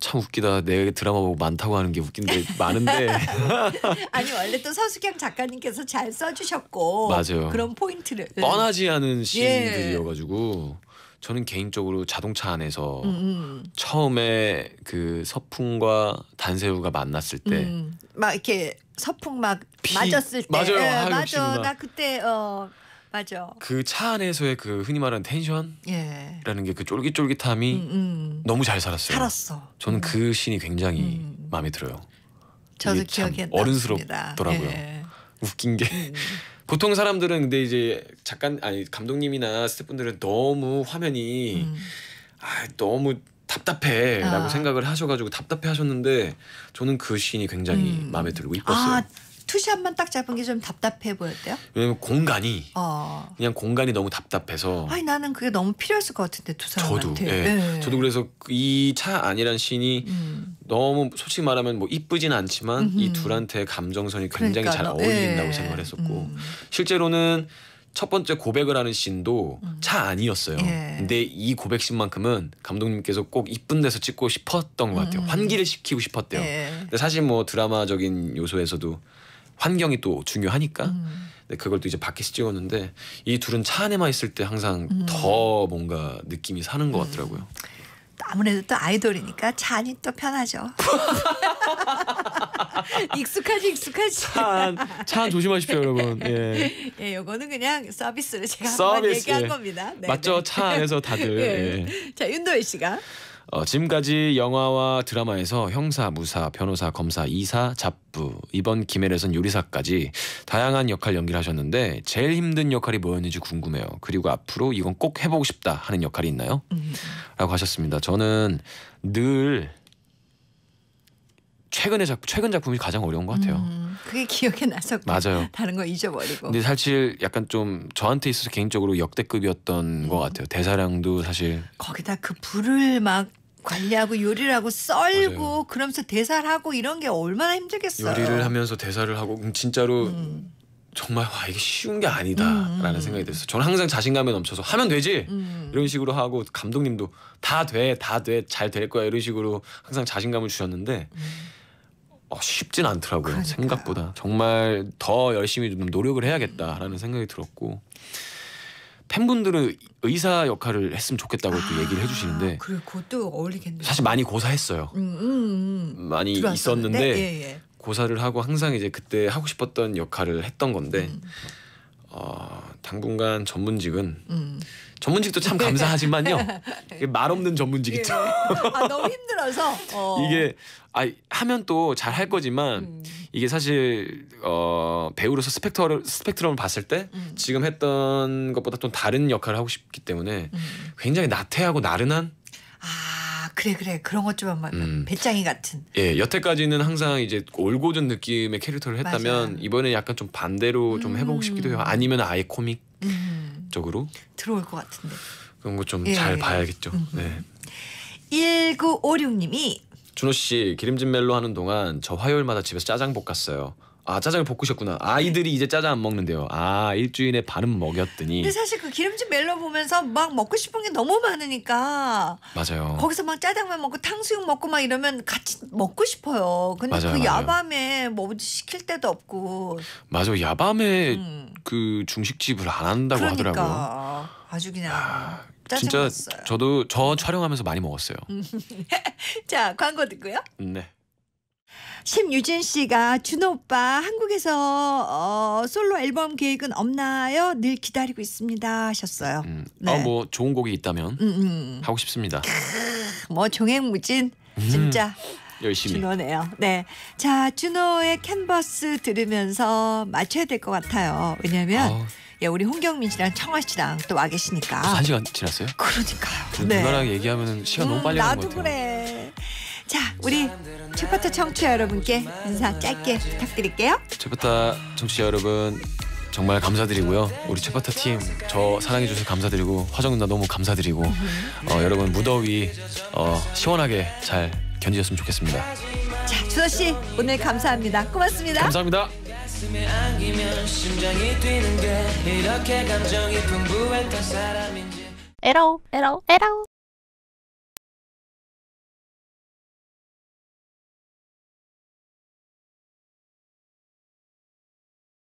참 웃기다. 내 드라마 보고 많다고 하는 게 웃긴데 많은데 아니 원래 또 서수경 작가님께서 잘 써주셨고 맞아요. 그런 포인트를 뻔하지 않은 예. 시인들이어가지고 저는 개인적으로 자동차 안에서 음, 음. 처음에 그 서풍과 단새우가 만났을 때 음, 막 이렇게 서풍 막 피- 맞았을 때 맞아요. 예, 아, 맞아. 나 그때 어 맞아 그 차 안에서의 그 흔히 말하는 텐션이라는 예 게 그 쫄깃쫄깃함이 음, 음. 너무 잘 살았어요. 살았어 저는 그 씬이 굉장히 음. 마음에 들어요. 저도 기억에 어른스럽더라고요. 예. 웃긴 게 음. 보통 사람들은 근데 이제 작가 아니 감독님이나 스태프분들은 너무 화면이 음. 아 너무 답답해라고 아. 생각을 하셔가지고 답답해 하셨는데 저는 그 씬이 굉장히 음. 마음에 들고 이뻤어요. 아 투샷만 딱 잡은 게 좀 답답해 보였대요. 왜냐면 공간이 어. 그냥 공간이 너무 답답해서 아니 나는 그게 너무 필요했을 것 같은데 두 저도 사람한테. 예. 예. 저도 그래서 이 차 안이란 씬이 음. 너무 솔직히 말하면 뭐 이쁘진 않지만 이 음흠. 둘한테 감정선이 굉장히 잘 그러니까, 어울린다고 예. 생각을 했었고 음. 실제로는 첫 번째 고백을 하는 씬도 차 안이었어요. 예. 근데 이 고백 씬만큼은 감독님께서 꼭 이쁜 데서 찍고 싶었던 것 같아요. 음. 환기를 시키고 싶었대요. 예. 근데 사실 뭐 드라마적인 요소에서도 환경이 또 중요하니까. 음. 근데 그걸 또 이제 밖에서 찍었는데 이 둘은 차 안에만 있을 때 항상 음. 더 뭔가 느낌이 사는 것 같더라고요. 아무래도 또 아이돌이니까 차 안이 또 편하죠. 익숙하지 익숙하지. 차안 차안 조심하십시오, 여러분. 예. 예, 요거는 그냥 서비스로 제가 한번 서비스, 얘기한 예. 겁니다. 네, 맞죠? 네. 차 안에서 다들. 예. 예. 자 윤도희 씨가 어, 지금까지 영화와 드라마에서 형사, 무사, 변호사, 검사, 이사, 잡부 이번 김해에선 요리사까지 다양한 역할 연기를 하셨는데 제일 힘든 역할이 뭐였는지 궁금해요. 그리고 앞으로 이건 꼭 해보고 싶다 하는 역할이 있나요? 음. 라고 하셨습니다. 저는 늘 최근의 작 최근 작품이 가장 어려운 것 같아요. 음, 그게 기억에 나서 맞아요. 다른 거 잊어버리고. 근데 사실 약간 좀 저한테 있어서 개인적으로 역대급이었던 것 같아요. 대사량도 사실 거기다 그 불을 막 관리하고 요리를 하고 썰고 맞아요. 그러면서 대사를 하고 이런 게 얼마나 힘들겠어요. 요리를 하면서 대사를 하고 음, 진짜로 음. 정말 와 이게 쉬운 게 아니다라는 음. 생각이 들었어요. 저는 항상 자신감에 넘쳐서 하면 되지 음. 이런 식으로 하고 감독님도 다 돼, 다 돼, 잘 될 거야 이런 식으로 항상 자신감을 주셨는데 어, 쉽진 않더라고요. 음. 그러니까요. 생각보다 정말 더 열심히 좀 노력을 해야겠다라는 생각이 들었고 팬분들은 의사 역할을 했으면 좋겠다고 또 얘기를 해주시는데 아, 그래 그것도 어울리겠네요. 사실 많이 고사했어요. 음, 음, 음. 많이 들어왔었는데, 있었는데 예, 예. 고사를 하고 항상 이제 그때 하고 싶었던 역할을 했던 건데 음. 어, 당분간 전문직은 음. 전문직도 참 감사하지만요 이게 말 없는 전문직이죠. 아 너무 힘들어서 어. 이게 아 하면 또 잘 할 거지만 음. 이게 사실 어, 배우로서 스펙트럼 스펙트럼을 봤을 때 음. 지금 했던 것보다 좀 다른 역할을 하고 싶기 때문에 음. 굉장히 나태하고 나른한 아 그래 그래 그런 것 좀 한번 음. 배짱이 같은. 예 여태까지는 항상 이제 올고전 느낌의 캐릭터를 했다면 맞아. 이번에 약간 좀 반대로 좀 해보고 음. 싶기도 해요. 아니면 아예 코믹 음. 쪽으로 들어올 것 같은데. 그런 거좀 예. 잘 봐야겠죠. 음. 네. 1956님이 준호 씨 기름진 멜로 하는 동안 저 화요일마다 집에서 짜장 볶았어요. 아 짜장을 볶으셨구나. 아이들이 이제 짜장 안 먹는데요. 아 일주일에 반은 먹였더니 근데 사실 그 기름진 멜로 보면서 막 먹고 싶은 게 너무 많으니까 맞아요. 거기서 막 짜장면 먹고 탕수육 먹고 막 이러면 같이 먹고 싶어요. 근데 맞아요, 그 맞아요. 야밤에 뭐 시킬 데도 없고. 맞아요. 야밤에 음. 그 중식집을 안 한다고 그러니까 하더라고요. 아주 그냥 진짜 짜증났어요. 음. 저도 저 촬영하면서 많이 먹었어요. 자 광고 듣고요. 네. 심유진 씨가 준호 오빠 한국에서 어, 솔로 앨범 계획은 없나요? 늘 기다리고 있습니다 하셨어요. 음. 네. 아, 뭐 좋은 곡이 있다면 음, 음. 하고 싶습니다. 뭐 종횡무진 음. 진짜 열심히. 준호네요. 네, 자 준호의 캔버스 들으면서 맞춰야 될 것 같아요. 왜냐하면 아, 예, 우리 홍경민 씨랑 청아 씨랑 또 와 계시니까. 한 시간 지났어요? 그러니까요. 누나랑 얘기하면 시간 너무 음, 빨리 가는 나도 것 같아요. 그래. 자, 우리 최파터 청취자 여러분께 인사 짧게 부탁드릴게요. 최파타 청취자 여러분 정말 감사드리고요. 우리 최파타 팀 저 사랑해 주셔서 감사드리고 화정 누나 너무 감사드리고 어, 여러분 무더위 어, 시원하게 잘 견디셨으면 좋겠습니다. 자, 준호 씨 오늘 감사합니다. 고맙습니다. 감사합니다. 에러 에러 에러